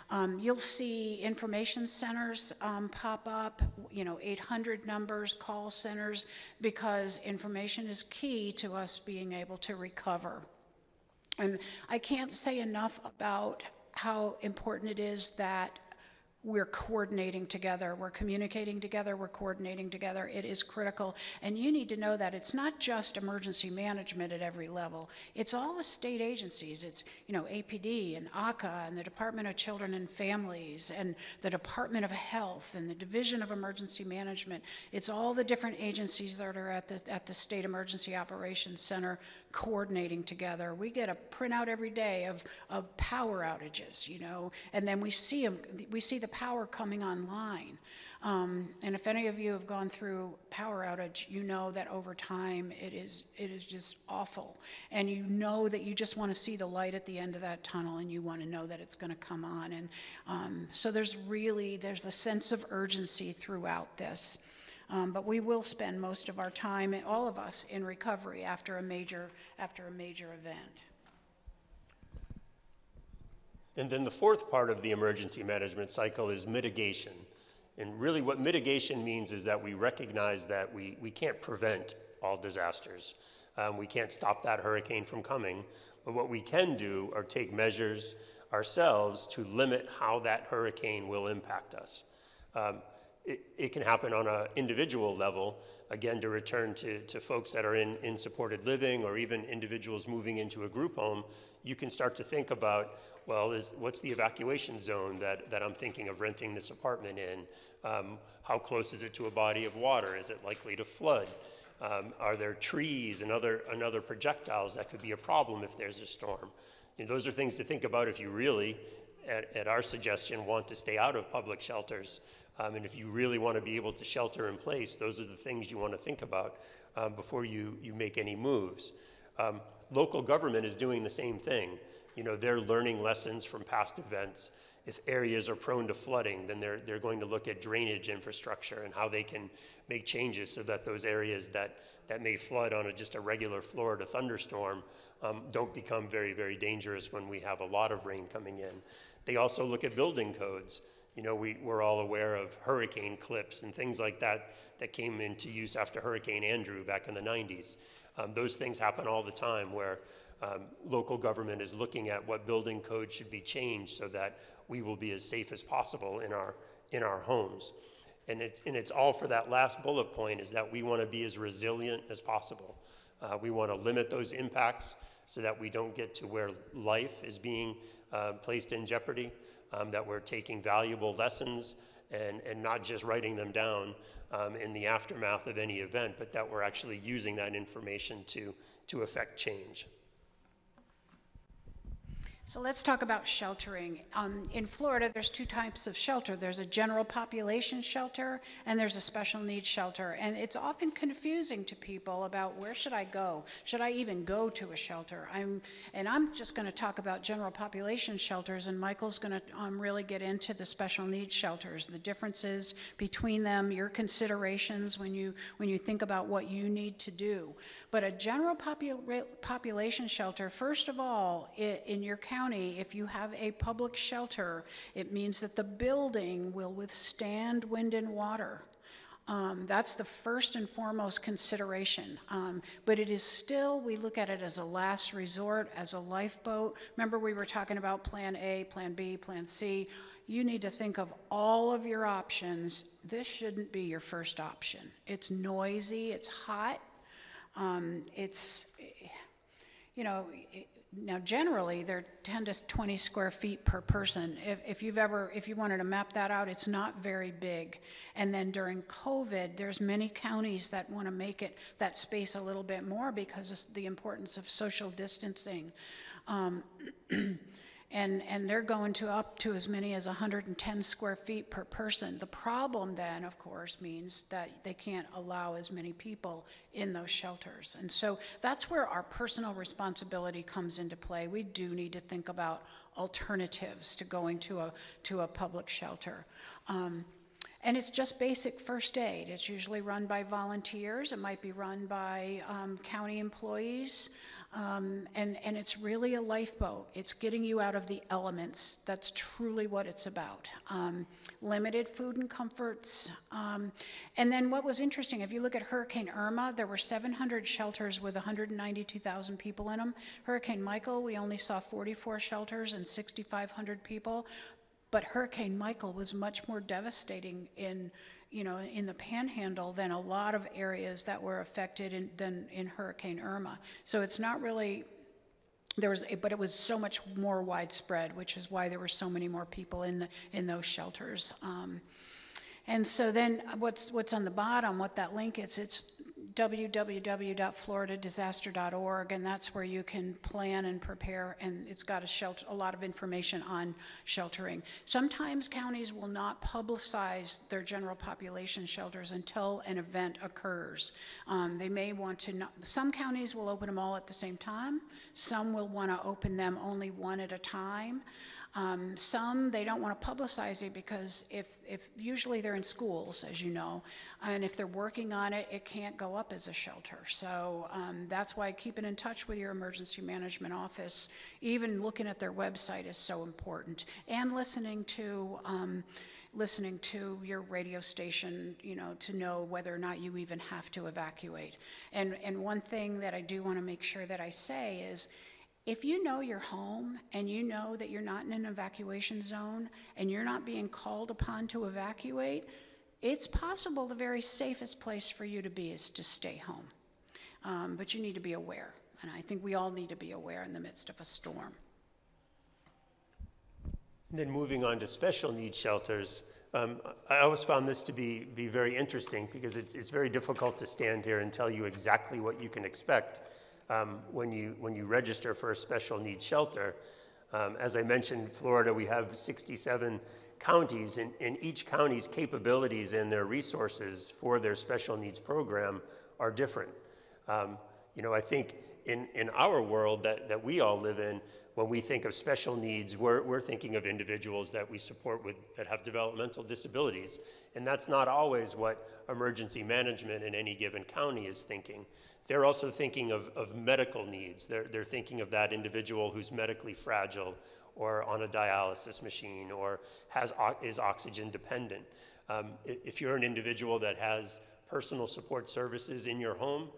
Um, you'll see information centers um, pop up, you know, 800 numbers, call centers, because information is key to us being able to recover. And I can't say enough about how important it is that we're coordinating together, we're communicating together, we're coordinating together. It is critical. And you need to know that it's not just emergency management at every level. It's all the state agencies. It's, you know, APD and ACA and the Department of Children and Families and the Department of Health and the Division of Emergency Management. It's all the different agencies that are at the, at the State Emergency Operations Center coordinating together. We get a printout every day of, of power outages, you know, and then we see them, we see the power coming online. Um, and if any of you have gone through power outage, you know that over time it is it is just awful, and you know that you just want to see the light at the end of that tunnel, and you want to know that it's going to come on. And um, so there's really there's a sense of urgency throughout this. Um, but we will spend most of our time, all of us, in recovery after a major, after a major event. And then the fourth part of the emergency management cycle is mitigation. And really, what mitigation means is that we recognize that we, we can't prevent all disasters. Um, we can't stop that hurricane from coming. But what we can do are take measures ourselves to limit how that hurricane will impact us. Um, it, it, can happen on an individual level, again, to return to, to folks that are in, in supported living or even individuals moving into a group home. You can start to think about well, is, what's the evacuation zone that, that I'm thinking of renting this apartment in? Um, how close is it to a body of water? Is it likely to flood? Um, Are there trees and other, and other projectiles that could be a problem if there's a storm? Those are things to think about if you really, at, at our suggestion, want to stay out of public shelters. Um, and if you really want to be able to shelter in place, those are the things you want to think about um, before you, you make any moves. Um, local government is doing the same thing. You know, they're learning lessons from past events. If areas are prone to flooding, then they're, they're going to look at drainage infrastructure and how they can make changes so that those areas that, that may flood on a, just a regular Florida thunderstorm um, don't become very, very dangerous when we have a lot of rain coming in. They also look at building codes. You know, we, we're all aware of hurricane clips and things like that that came into use after Hurricane Andrew back in the 90s. Um, those things happen all the time where um, local government is looking at what building code should be changed so that we will be as safe as possible in our, in our homes. And, it, and it's all for that last bullet point is that we want to be as resilient as possible. Uh, we want to limit those impacts so that we don't get to where life is being uh, placed in jeopardy, um, that we're taking valuable lessons and, and not just writing them down um, in the aftermath of any event, but that we're actually using that information to, to affect change. So let's talk about sheltering. Um, in Florida, there's two types of shelter. There's a general population shelter and there's a special needs shelter. And it's often confusing to people about where should I go? Should I even go to a shelter? I'm, and I'm just going to talk about general population shelters, and Michael's going to um, really get into the special needs shelters, the differences between them, your considerations when you when you think about what you need to do. But a general popula- population shelter, first of all, i- in your county, if you have a public shelter, it means that the building will withstand wind and water. Um, that's the first and foremost consideration. Um, but it is still, we look at it as a last resort, as a lifeboat. Remember, we were talking about Plan A, Plan B, Plan C. You need to think of all of your options. This shouldn't be your first option. It's noisy, it's hot, um, it's, you know, now generally, they're 10 to 20 square feet per person. If, if you've ever, if you wanted to map that out, it's not very big. And then during COVID, there's many counties that want to make it, that space a little bit more because of the importance of social distancing. Um, And, and they're going to up to as many as 110 square feet per person. The problem then, of course, means that they can't allow as many people in those shelters. And so that's where our personal responsibility comes into play. We do need to think about alternatives to going to a, to a public shelter. Um, and it's just basic first aid. It's usually run by volunteers. It might be run by um, county employees. Um, and, and it's really a lifeboat. It's getting you out of the elements. That's truly what it's about. Um, limited food and comforts. Um, and then what was interesting, if you look at Hurricane Irma, there were 700 shelters with 192,000 people in them. Hurricane Michael, we only saw 44 shelters and 6,500 people. But Hurricane Michael was much more devastating in, you know, in the panhandle than a lot of areas that were affected in, than in Hurricane Irma. So it's not really, there was, but it was so much more widespread, which is why there were so many more people in the, in those shelters. Um, and so then what's, what's on the bottom, what that link is, it's www.floridadisaster.org, and that's where you can plan and prepare, and it's got a shelter, a lot of information on sheltering. Sometimes counties will not publicize their general population shelters until an event occurs. Um, they may want to, not, some counties will open them all at the same time. Some will want to open them only one at a time. Um, some, they don't want to publicize it because if, if, usually they're in schools, as you know, and if they're working on it, it can't go up as a shelter. So um, that's why keeping in touch with your emergency management office, even looking at their website is so important, and listening to, um, listening to your radio station, you know, to know whether or not you even have to evacuate. And, and one thing that I do want to make sure that I say is, if you know you're home and you know that you're not in an evacuation zone and you're not being called upon to evacuate, it's possible the very safest place for you to be is to stay home. Um, but you need to be aware. And I think we all need to be aware in the midst of a storm. And then moving on to special needs shelters, Um, I always found this to be, be very interesting because it's, it's very difficult to stand here and tell you exactly what you can expect um, when, you, when you register for a special needs shelter. Um, as I mentioned, Florida, we have 67 counties, and, and each county's capabilities and their resources for their special needs program are different. Um, you know, I think in, in our world that, that we all live in, when we think of special needs, we're, we're thinking of individuals that we support with, that have developmental disabilities. And that's not always what emergency management in any given county is thinking. They're also thinking of, of medical needs. They're, they're thinking of that individual who's medically fragile or on a dialysis machine or has, is oxygen dependent. Um, if you're an individual that has personal support services in your home,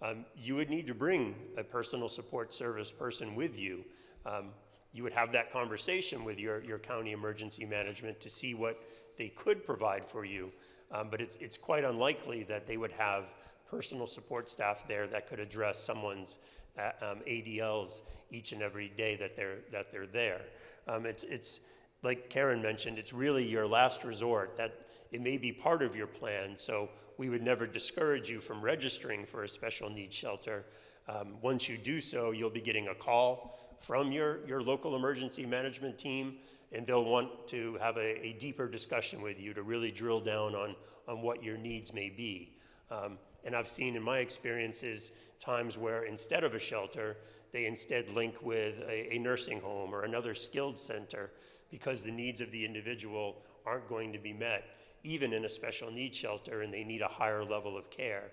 um, you would need to bring a personal support service person with you. Um, you would have that conversation with your, your county emergency management to see what they could provide for you. Um, but it's, it's quite unlikely that they would have personal support staff there that could address someone's uh, um, ADLs each and every day that they're, that they're there. Um, it's, it's, like Karen mentioned, it's really your last resort. That it may be part of your plan, so we would never discourage you from registering for a special needs shelter. Um, once you do so, you'll be getting a call from your, your local emergency management team, and they'll want to have a, a deeper discussion with you to really drill down on, on what your needs may be. Um, and I've seen in my experiences times where instead of a shelter, they instead link with a, a nursing home or another skilled center because the needs of the individual aren't going to be met, even in a special needs shelter, and they need a higher level of care.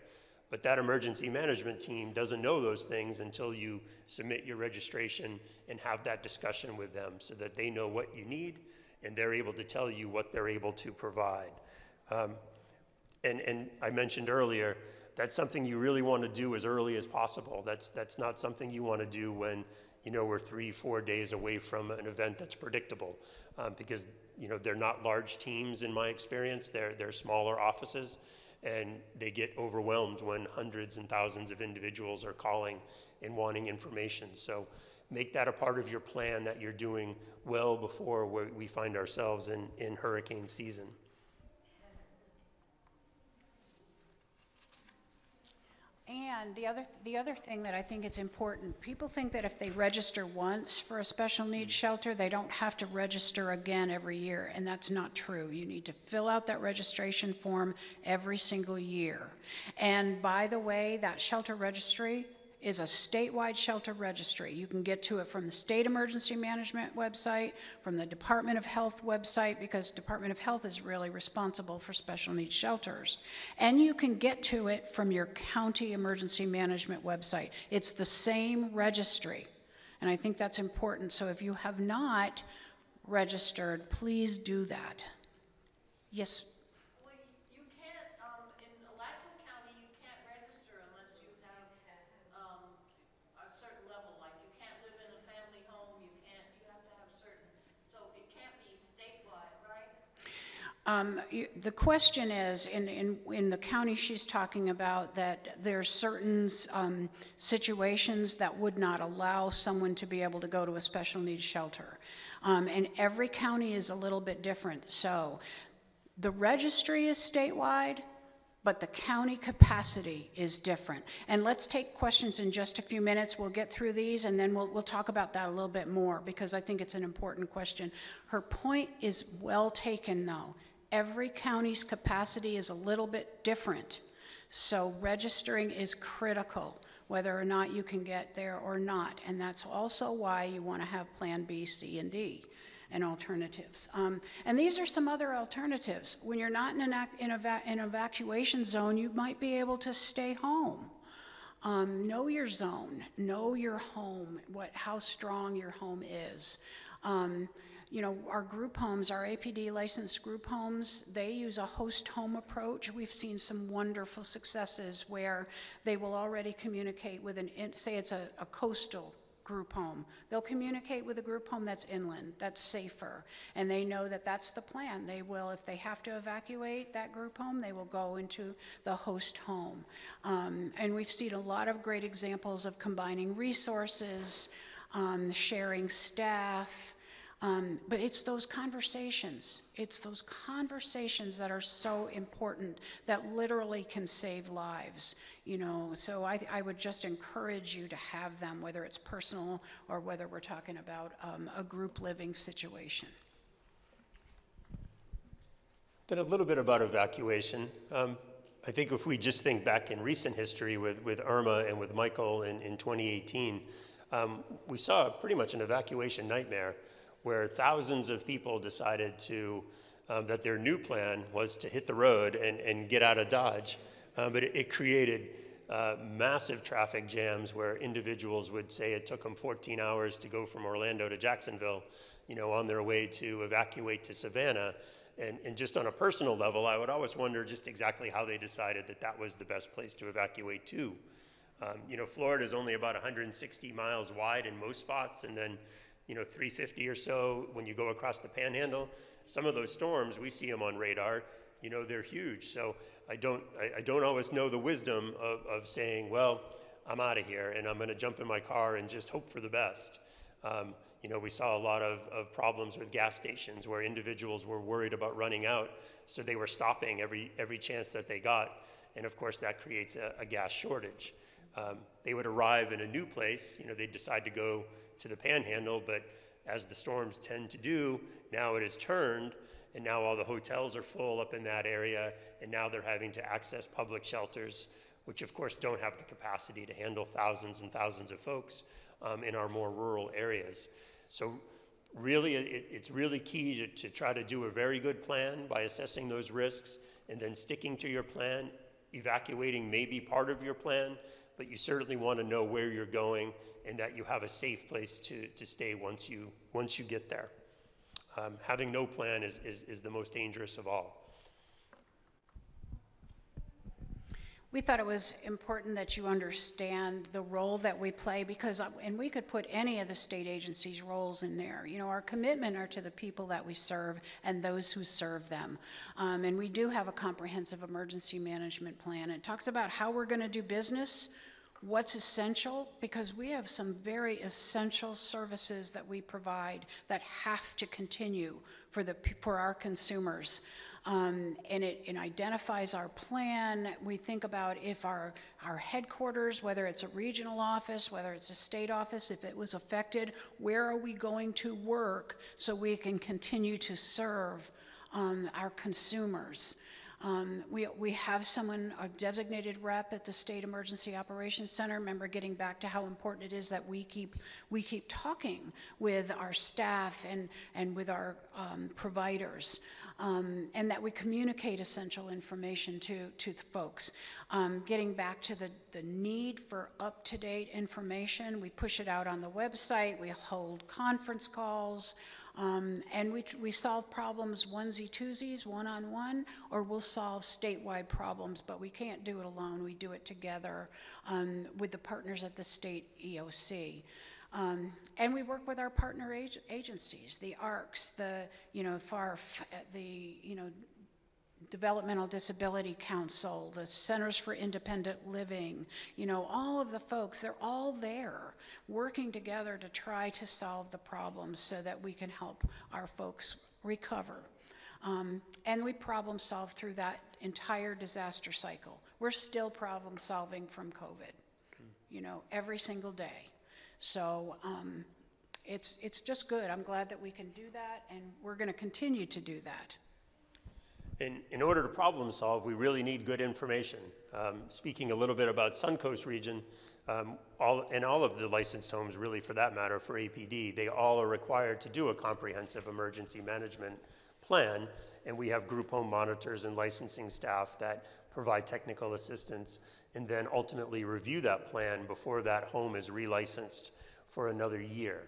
But that emergency management team doesn't know those things until you submit your registration and have that discussion with them so that they know what you need and they're able to tell you what they're able to provide. Um, and, and I mentioned earlier, that's something you really want to do as early as possible. That's, that's not something you want to do when, you know, we're three, four days away from an event that's predictable. Um, because, you know, they're not large teams in my experience. They're, they're smaller offices and they get overwhelmed when hundreds and thousands of individuals are calling and wanting information. So make that a part of your plan that you're doing well before we find ourselves in, in hurricane season. And the other, the other thing that I think is important, people think that if they register once for a special needs mm-hmm. shelter, they don't have to register again every year, and that's not true. You need to fill out that registration form every single year. And by the way, that shelter registry is a statewide shelter registry. You can get to it from the State Emergency Management website, from the Department of Health website, because Department of Health is really responsible for special needs shelters. And you can get to it from your county emergency management website. It's the same registry. And I think that's important. So if you have not registered, please do that. Yes, Well, you can't, um, in Alachua County, you can't register unless you have, um, a certain level, like you can't live in a family home, you can't, you have to have certain, so it can't be statewide, right? Um, The question is, in, in, in the county she's talking about, that there's certain um, situations that would not allow someone to be able to go to a special needs shelter. Um, And every county is a little bit different. So the registry is statewide, but the county capacity is different. And let's take questions in just a few minutes. We'll get through these, and then we'll, we'll talk about that a little bit more, because I think it's an important question. Her point is well taken, though. Every county's capacity is a little bit different, so registering is critical, whether or not you can get there or not. And that's also why you want to have Plan B, C, and D and alternatives. Um, and these are some other alternatives. When you're not in an, in, evacuation zone, you might be able to stay home. Um, know your zone, know your home, what, how strong your home is. Um, you know, our group homes, our APD licensed group homes, they use a host home approach. We've seen some wonderful successes where they will already communicate with an, say it's a, a coastal group home. They'll communicate with a group home that's inland, that's safer, and they know that that's the plan. They will, if they have to evacuate that group home, they will go into the host home. Um, and we've seen a lot of great examples of combining resources, um, sharing staff, Um, but it's those conversations, it's those conversations that are so important that literally can save lives, you know. So I, I would just encourage you to have them, whether it's personal or whether we're talking about um, a group living situation. Then a little bit about evacuation. Um, I think if we just think back in recent history with, with Irma and with Michael in, in 2018, um, we saw pretty much an evacuation nightmare where thousands of people decided to, um, that their new plan was to hit the road and, and get out of Dodge. Uh, but it, it created uh, massive traffic jams where individuals would say it took them 14 hours to go from Orlando to Jacksonville, you know, on their way to evacuate to Savannah. And, and just on a personal level, I would always wonder just exactly how they decided that that was the best place to evacuate to. Um, you know, Florida is only about 160 miles wide in most spots, and then, you know, 350 or so when you go across the panhandle. Some of those storms, we see them on radar, you know, they're huge. So I don't, I, I don't always know the wisdom of, of saying, well, I'm out of here and I'm going to jump in my car and just hope for the best. Um, you know, we saw a lot of, of problems with gas stations where individuals were worried about running out, so they were stopping every, every chance that they got. And of course, that creates a, a gas shortage. Um, they would arrive in a new place, you know, they'd decide to go to the panhandle, but as the storms tend to do, now it has turned, and now all the hotels are full up in that area, and now they're having to access public shelters, which of course don't have the capacity to handle thousands and thousands of folks um, in our more rural areas. So really, it, it's really key to, to try to do a very good plan by assessing those risks and then sticking to your plan. Evacuating may be part of your plan, but you certainly want to know where you're going and that you have a safe place to, to stay once you, once you get there. Um, having no plan is, is, is the most dangerous of all. We thought it was important that you understand the role that we play because, uh, and we could put any of the state agencies' roles in there. You know, our commitment are to the people that we serve and those who serve them. Um, and we do have a comprehensive emergency management plan. It talks about how we're going to do business, what's essential, because we have some very essential services that we provide that have to continue for, the, for our consumers. Um, and it, it, identifies our plan. We think about if our, our headquarters, whether it's a regional office, whether it's a state office, if it was affected, where are we going to work so we can continue to serve um, our consumers? Um, we, we have someone, a designated rep at the State Emergency Operations Center. Remember getting back to how important it is that we keep, we keep talking with our staff and, and with our um, providers. Um, and that we communicate essential information to, to the folks. Um, getting back to the, the need for up to date information, we push it out on the website, we hold conference calls. Um, and we, we solve problems onesie twosies, one on one, or we'll solve statewide problems, but we can't do it alone. We do it together um, with the partners at the state EOC. Um, and we work with our partner ag agencies, the ARCs, the, you know, FARF, the, you know, Developmental Disability Council, the Centers for Independent Living, you know, all of the folks, they're all there working together to try to solve the problems so that we can help our folks recover. Um, and we problem solve through that entire disaster cycle. We're still problem solving from COVID, you know, every single day. So um, it's, it's just good. I'm glad that we can do that, and we're going to continue to do that. In, in order to problem solve, we really need good information. Um, speaking a little bit about Suncoast region, um, all, and all of the licensed homes, really for that matter, for APD, they all are required to do a comprehensive emergency management plan, and we have group home monitors and licensing staff that provide technical assistance and then ultimately review that plan before that home is relicensed for another year.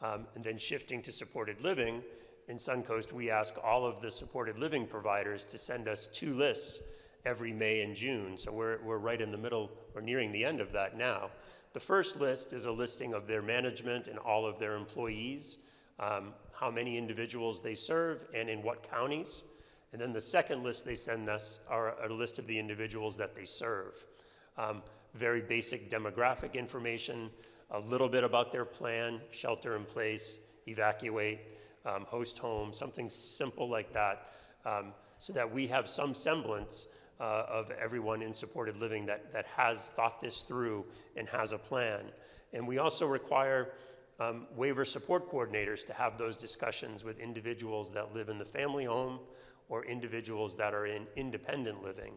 Um, and then shifting to supported living, in Suncoast, we ask all of the supported living providers to send us two lists every May and June. So we're, we're right in the middle or nearing the end of that now. The first list is a listing of their management and all of their employees, um, how many individuals they serve, and in what counties. And then the second list they send us are a list of the individuals that they serve. Um, very basic demographic information, a little bit about their plan, shelter in place, evacuate, um, host home, something simple like that, um, so that we have some semblance uh, of everyone in supported living that, that has thought this through and has a plan. And we also require um, waiver support coordinators to have those discussions with individuals that live in the family home or individuals that are in independent living.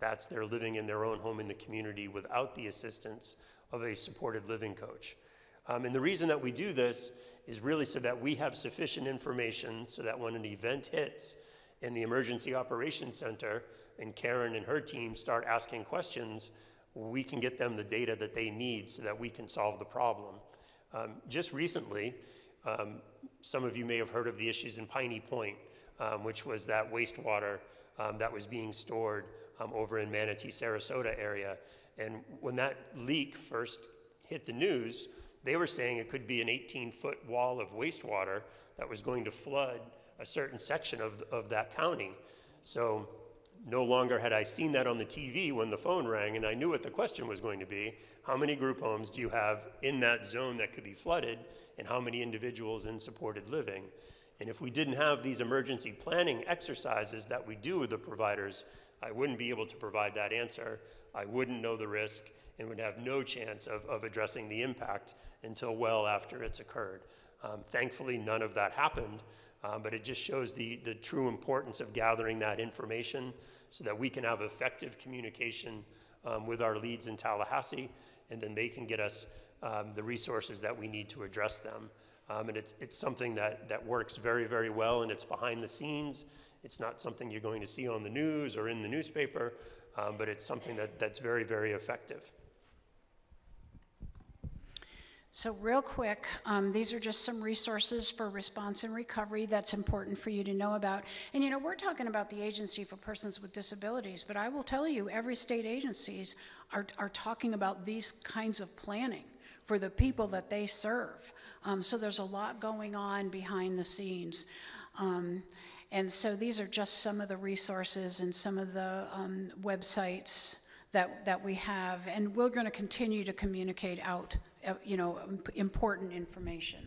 That's they're living in their own home in the community without the assistance of a supported living coach. Um, and the reason that we do this is really so that we have sufficient information so that when an event hits in the Emergency Operations Center and Karen and her team start asking questions, we can get them the data that they need so that we can solve the problem. Um, just recently, um, some of you may have heard of the issues in Piney Point, um, which was that wastewater um, that was being stored um, over in Manatee, Sarasota area. And when that leak first hit the news, they were saying it could be an 18 foot wall of wastewater that was going to flood a certain section of, of that county. So no longer had I seen that on the TV when the phone rang, and I knew what the question was going to be. How many group homes do you have in that zone that could be flooded, and how many individuals in supported living? And if we didn't have these emergency planning exercises that we do with the providers, I wouldn't be able to provide that answer. I wouldn't know the risk and would have no chance of, of addressing the impact until well after it's occurred. Um, thankfully, none of that happened, um, but it just shows the, the true importance of gathering that information so that we can have effective communication um, with our leads in Tallahassee, and then they can get us um, the resources that we need to address them. Um, and it's, it's something that, that works very, very well, and it's behind the scenes. It's not something you're going to see on the news or in the newspaper, um, but it's something that, that's very, very effective. So real quick, um, these are just some resources for response and recovery that's important for you to know about. And you know, we're talking about the Agency for Persons with Disabilities, but I will tell you, every state agencies are, are talking about these kinds of planning for the people that they serve. Um, so there's a lot going on behind the scenes. Um, and so these are just some of the resources and some of the um, websites that, that we have. And we're going to continue to communicate out, Uh, you know, um, important information.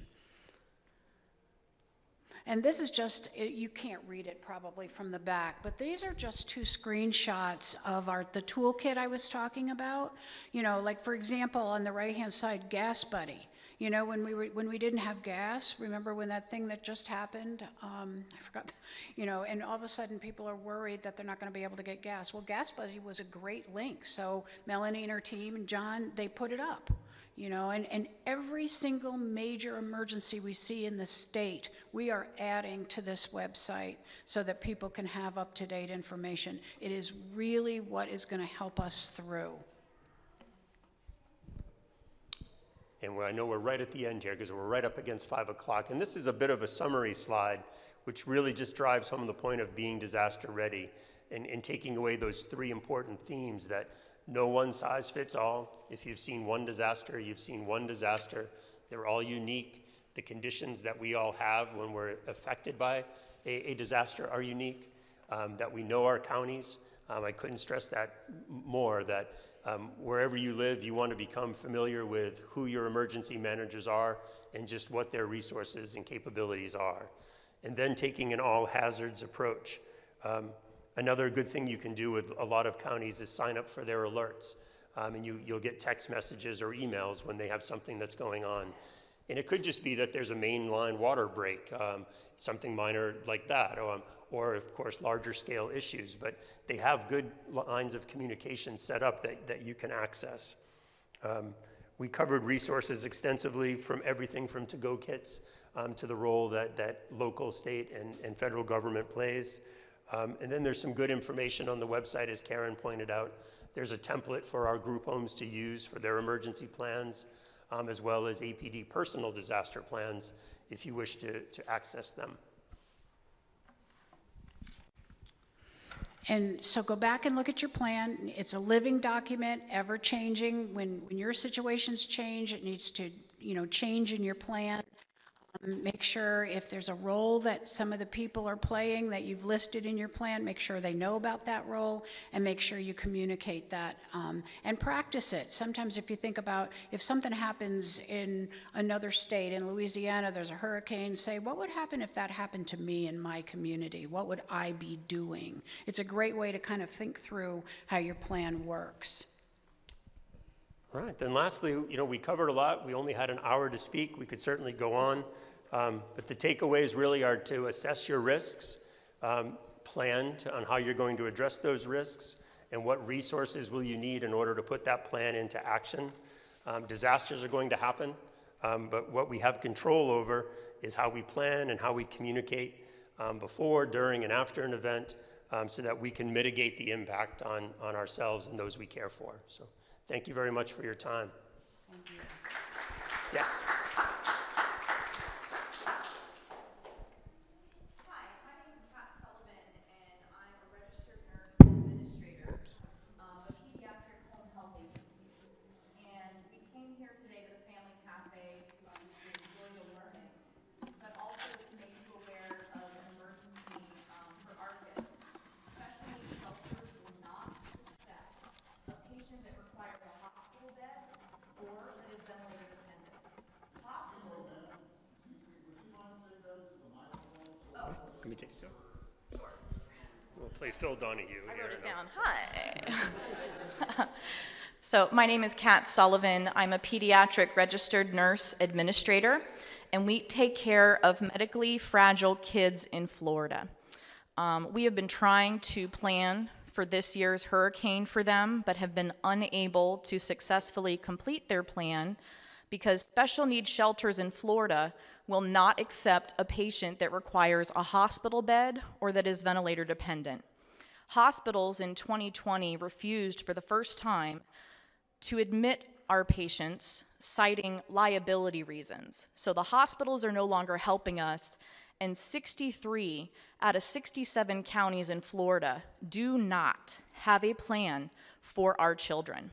And this is just, uh, you can't read it probably from the back, but these are just two screenshots of our, the toolkit I was talking about. You know, like, for example, on the right-hand side, Gas Buddy. You know, when we were, when we didn't have gas, remember when that thing that just happened? Um, I forgot, you know, and all of a sudden people are worried that they're not gonna be able to get gas. Well, Gas Buddy was a great link, so Melanie and her team and John, they put it up. You know, and, and every single major emergency we see in the state, we are adding to this website so that people can have up-to-date information. It is really what is gonna help us through. And I know we're right at the end here because we're right up against five o'clock. And this is a bit of a summary slide, which really just drives home the point of being disaster ready and, and taking away those three important themes that no one size fits all. If you've seen one disaster, you've seen one disaster. They're all unique. The conditions that we all have when we're affected by a, a disaster are unique. Um, that we know our counties. Um, I couldn't stress that more. That um, wherever you live, you want to become familiar with who your emergency managers are and just what their resources and capabilities are. And then taking an all hazards approach. Um, another good thing you can do with a lot of counties is sign up for their alerts. Um, and you, you'll get text messages or emails when they have something that's going on. And it could just be that there's a mainline water break, um, something minor like that, um, or of course larger scale issues. But they have good lines of communication set up that, that you can access. Um, we covered resources extensively from everything from to-go kits um, to the role that, that local, state, and, and federal government plays. Um, and then there's some good information on the website, as Karen pointed out. There's a template for our group homes to use for their emergency plans, um, as well as APD personal disaster plans if you wish to, to access them. And so go back and look at your plan. It's a living document, ever changing. When, when your situations change, it needs to, you know, change in your plan. Um, Make sure if there's a role that some of the people are playing that you've listed in your plan, make sure they know about that role and make sure you communicate that um, and practice it. Sometimes if you think about, if something happens in another state, in Louisiana, there's a hurricane, say, what would happen if that happened to me in my community? What would I be doing? It's a great way to kind of think through how your plan works. Right, then lastly, you know, we covered a lot. We only had an hour to speak. We could certainly go on. Um, But the takeaways really are to assess your risks, um, plan to- on how you're going to address those risks, and what resources will you need in order to put that plan into action. Um, Disasters are going to happen, um, but what we have control over is how we plan and how we communicate um, before, during, and after an event um, so that we can mitigate the impact on, on ourselves and those we care for. So thank you very much for your time. You. Yes. Hi, my name is Kat Sullivan, and I'm a registered nurse administrator of a pediatric home health agency. And we came here today to the Family Cafe to obviously enjoy the learning, but also to make you aware of an emergency um, for our kids. Especially shelters will not accept a patient that requires a hospital bed or that is ventilator dependent. Hospitals Let me take it too. We'll play Phil Donahue. I wrote it down. Hi. so, my name is Kat Sullivan. I'm a pediatric registered nurse administrator, and we take care of medically fragile kids in Florida. Um, we have been trying to plan for this year's hurricane for them, but have been unable to successfully complete their plan because special needs shelters in Florida will not accept a patient that requires a hospital bed or that is ventilator dependent. Hospitals in 2020 refused for the first time to admit our patients, citing liability reasons. So the hospitals are no longer helping us, and 63 out of 67 counties in Florida do not have a plan for our children.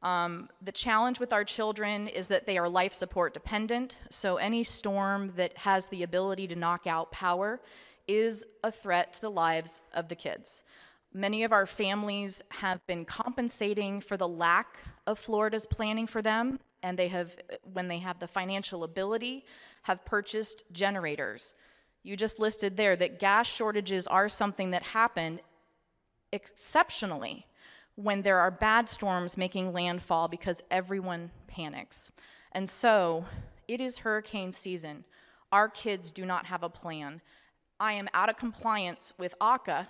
Um, the challenge with our children is that they are life support dependent, so any storm that has the ability to knock out power is a threat to the lives of the kids. Many of our families have been compensating for the lack of Florida's planning for them, and they have, when they have the financial ability, have purchased generators. You just listed there that gas shortages are something that happen exceptionally when there are bad storms making landfall because everyone panics. And so, it is hurricane season. Our kids do not have a plan. I am out of compliance with AHCA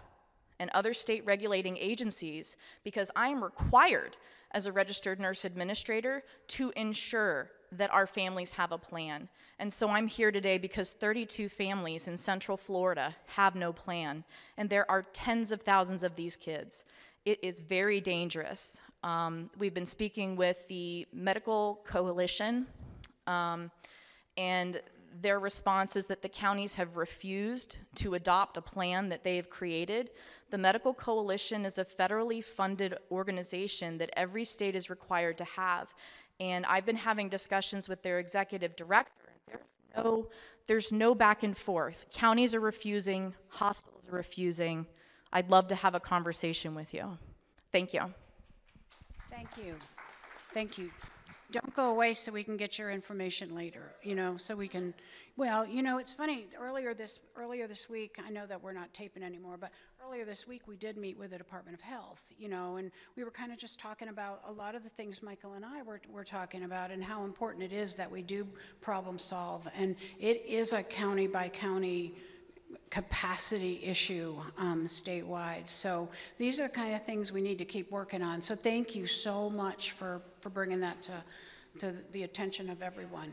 and other state regulating agencies because I am required as a registered nurse administrator to ensure that our families have a plan. And so I'm here today because 32 families in Central Florida have no plan, and there are tens of thousands of these kids. It is very dangerous. Um, we've been speaking with the Medical Coalition, um, and their response is that the counties have refused to adopt a plan that they have created. The Medical Coalition is a federally funded organization that every state is required to have. And I've been having discussions with their executive director. There's no, there's no back and forth. Counties are refusing, hospitals are refusing. I'd love to have a conversation with you. Thank you. Thank you. Thank you. Don't go away so we can get your information later, you know, so we can, well, you know, it's funny, earlier this, earlier this week, I know that we're not taping anymore, but earlier this week, we did meet with the Department of Health, you know, and we were kind of just talking about a lot of the things Michael and I were, were talking about and how important it is that we do problem solve. And it is a county by county capacity issue um, statewide. So these are the kind of things we need to keep working on. So thank you so much for, for bringing that to, to the attention of everyone.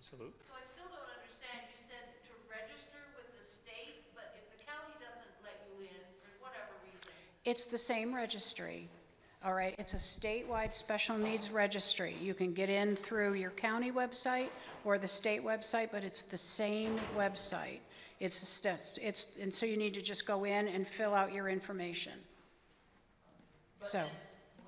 Absolutely. So I still don't understand, you said to register with the state, but if the county doesn't let you in for whatever reason, It's the same registry, all right? It's a statewide special needs registry. You can get in through your county website or the state website, but it's the same website. It's, a st- it's, and so you need to just go in and fill out your information. But So. then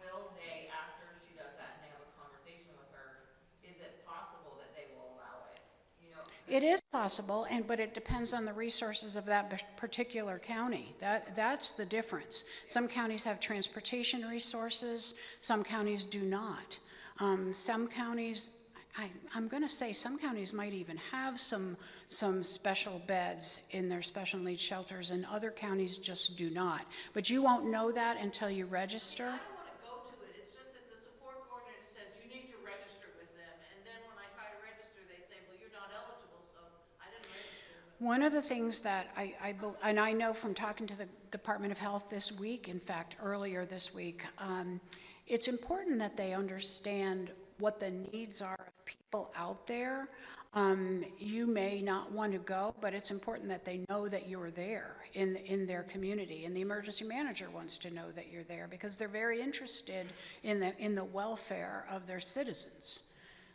will they, after she does that and they have a conversation with her, is it possible that they will allow it? You know, It is possible, and, but it depends on the resources of that particular county. That, that's the difference. Some counties have transportation resources, some counties do not. Um, some counties, I, I'm gonna say some counties might even have some, some special beds in their special needs shelters, and other counties just do not. But you won't know that until you register. I don't wanna go to it, it's just that the support coordinator says you need to register with them, and then when I try to register, they say, well, you're not eligible, so I didn't register. One of the things that I, I, and I know from talking to the Department of Health this week, in fact, earlier this week, um, it's important that they understand what the needs are of people out there. Um, you may not want to go, but it's important that they know that you're there in, in their community. And the emergency manager wants to know that you're there because they're very interested in the, in the welfare of their citizens.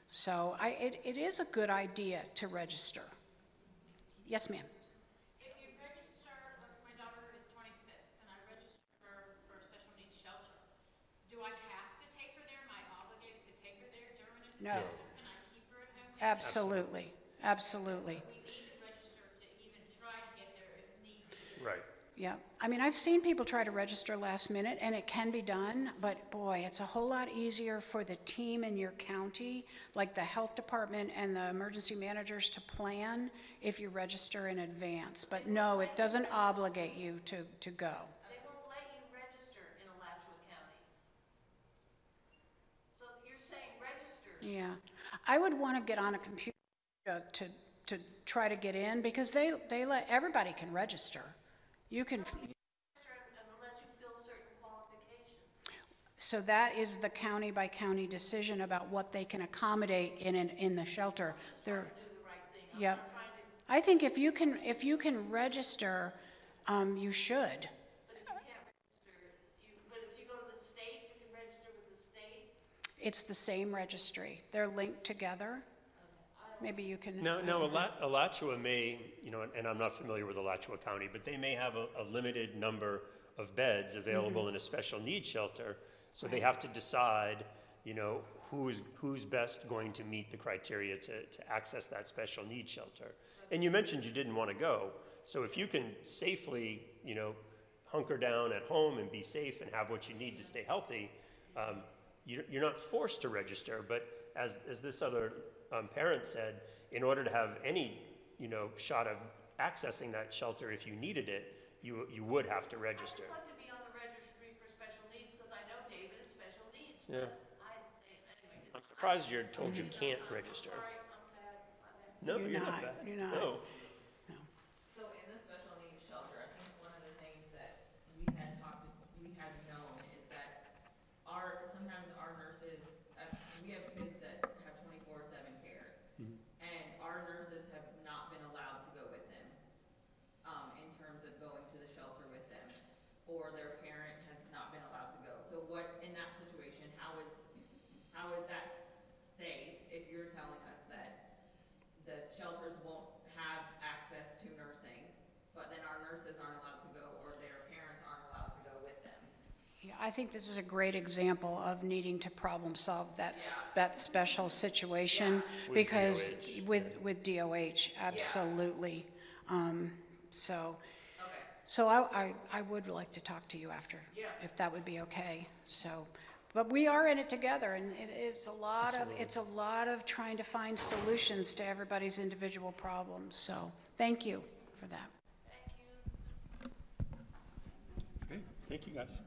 So I, it, it is a good idea to register. Yes, ma'am. If you register, my daughter is twenty-six, and I register her for special needs shelter, do I have to take her there? Am I obligated to take her there during a No. semester? Can I keep her at home? Absolutely, absolutely. We need to register to even try to get there if need be. Right. Yeah, I mean, I've seen people try to register last minute, and it can be done, but boy, it's a whole lot easier for the team in your county, like the health department and the emergency managers to plan if you register in advance. But no, it doesn't obligate you to, to go. They won't let you register in Alachua County. So you're saying register, Yeah, I would want to get on a computer to, to try to get in, because they, they let, everybody can register. You can, register unless you fill certain qualifications. So that is the county by county decision about what they can accommodate in, an- in the shelter. They're, right. Yep. to, I think if you can, if you can register, um, you should. but if you can't register, but if you go to the state, you can register with the state. It's the same registry. They're linked together. Maybe you can. Now, now, Ala- Alachua may, you know, and I'm not familiar with Alachua County, but they may have a, a limited number of beds available in a special needs shelter. So they have to decide, you know, who's, who's best going to meet the criteria to, to access that special needs shelter. And you mentioned you didn't want to go. So if you can safely, you know, hunker down at home and be safe and have what you need to stay healthy, um, you're, you're not forced to register, but as, as this other um, parent said, in order to have any, you know, shot of accessing that shelter if you needed it, you, you would have to I register. just like to be on the registry for special needs, because I know David is special needs. Yeah. I, anyway, I'm surprised you're told you can't register. sorry, I'm bad, my bad. No, You're you're not, not you're not. No. So in the special needs shelter, I think one of the things that we had talked, we had known is that our, sometimes our nurses, uh, we have kids that have twenty-four seven care. And our nurses have not been allowed to go with them, um, in terms of going to the shelter with them. Or their parent has not been allowed to go. So what, in that situation, how is, how is that s- safe if you're telling us that the shelters won't have access to nursing, but then our nurses aren't allowed to go, or their parents aren't allowed to go with them. Yeah, I think this is a great example of needing to problem solve that, s- that special situation. With Because, DOH, with, with DOH, absolutely. Um, so, Okay. so I, I, I would like to talk to you after. If that would be okay, so. But we are in it together, and it is a lot of, it's a lot of trying to find solutions to everybody's individual problems. So, thank you for that. Thank you. Okay, thank you, guys.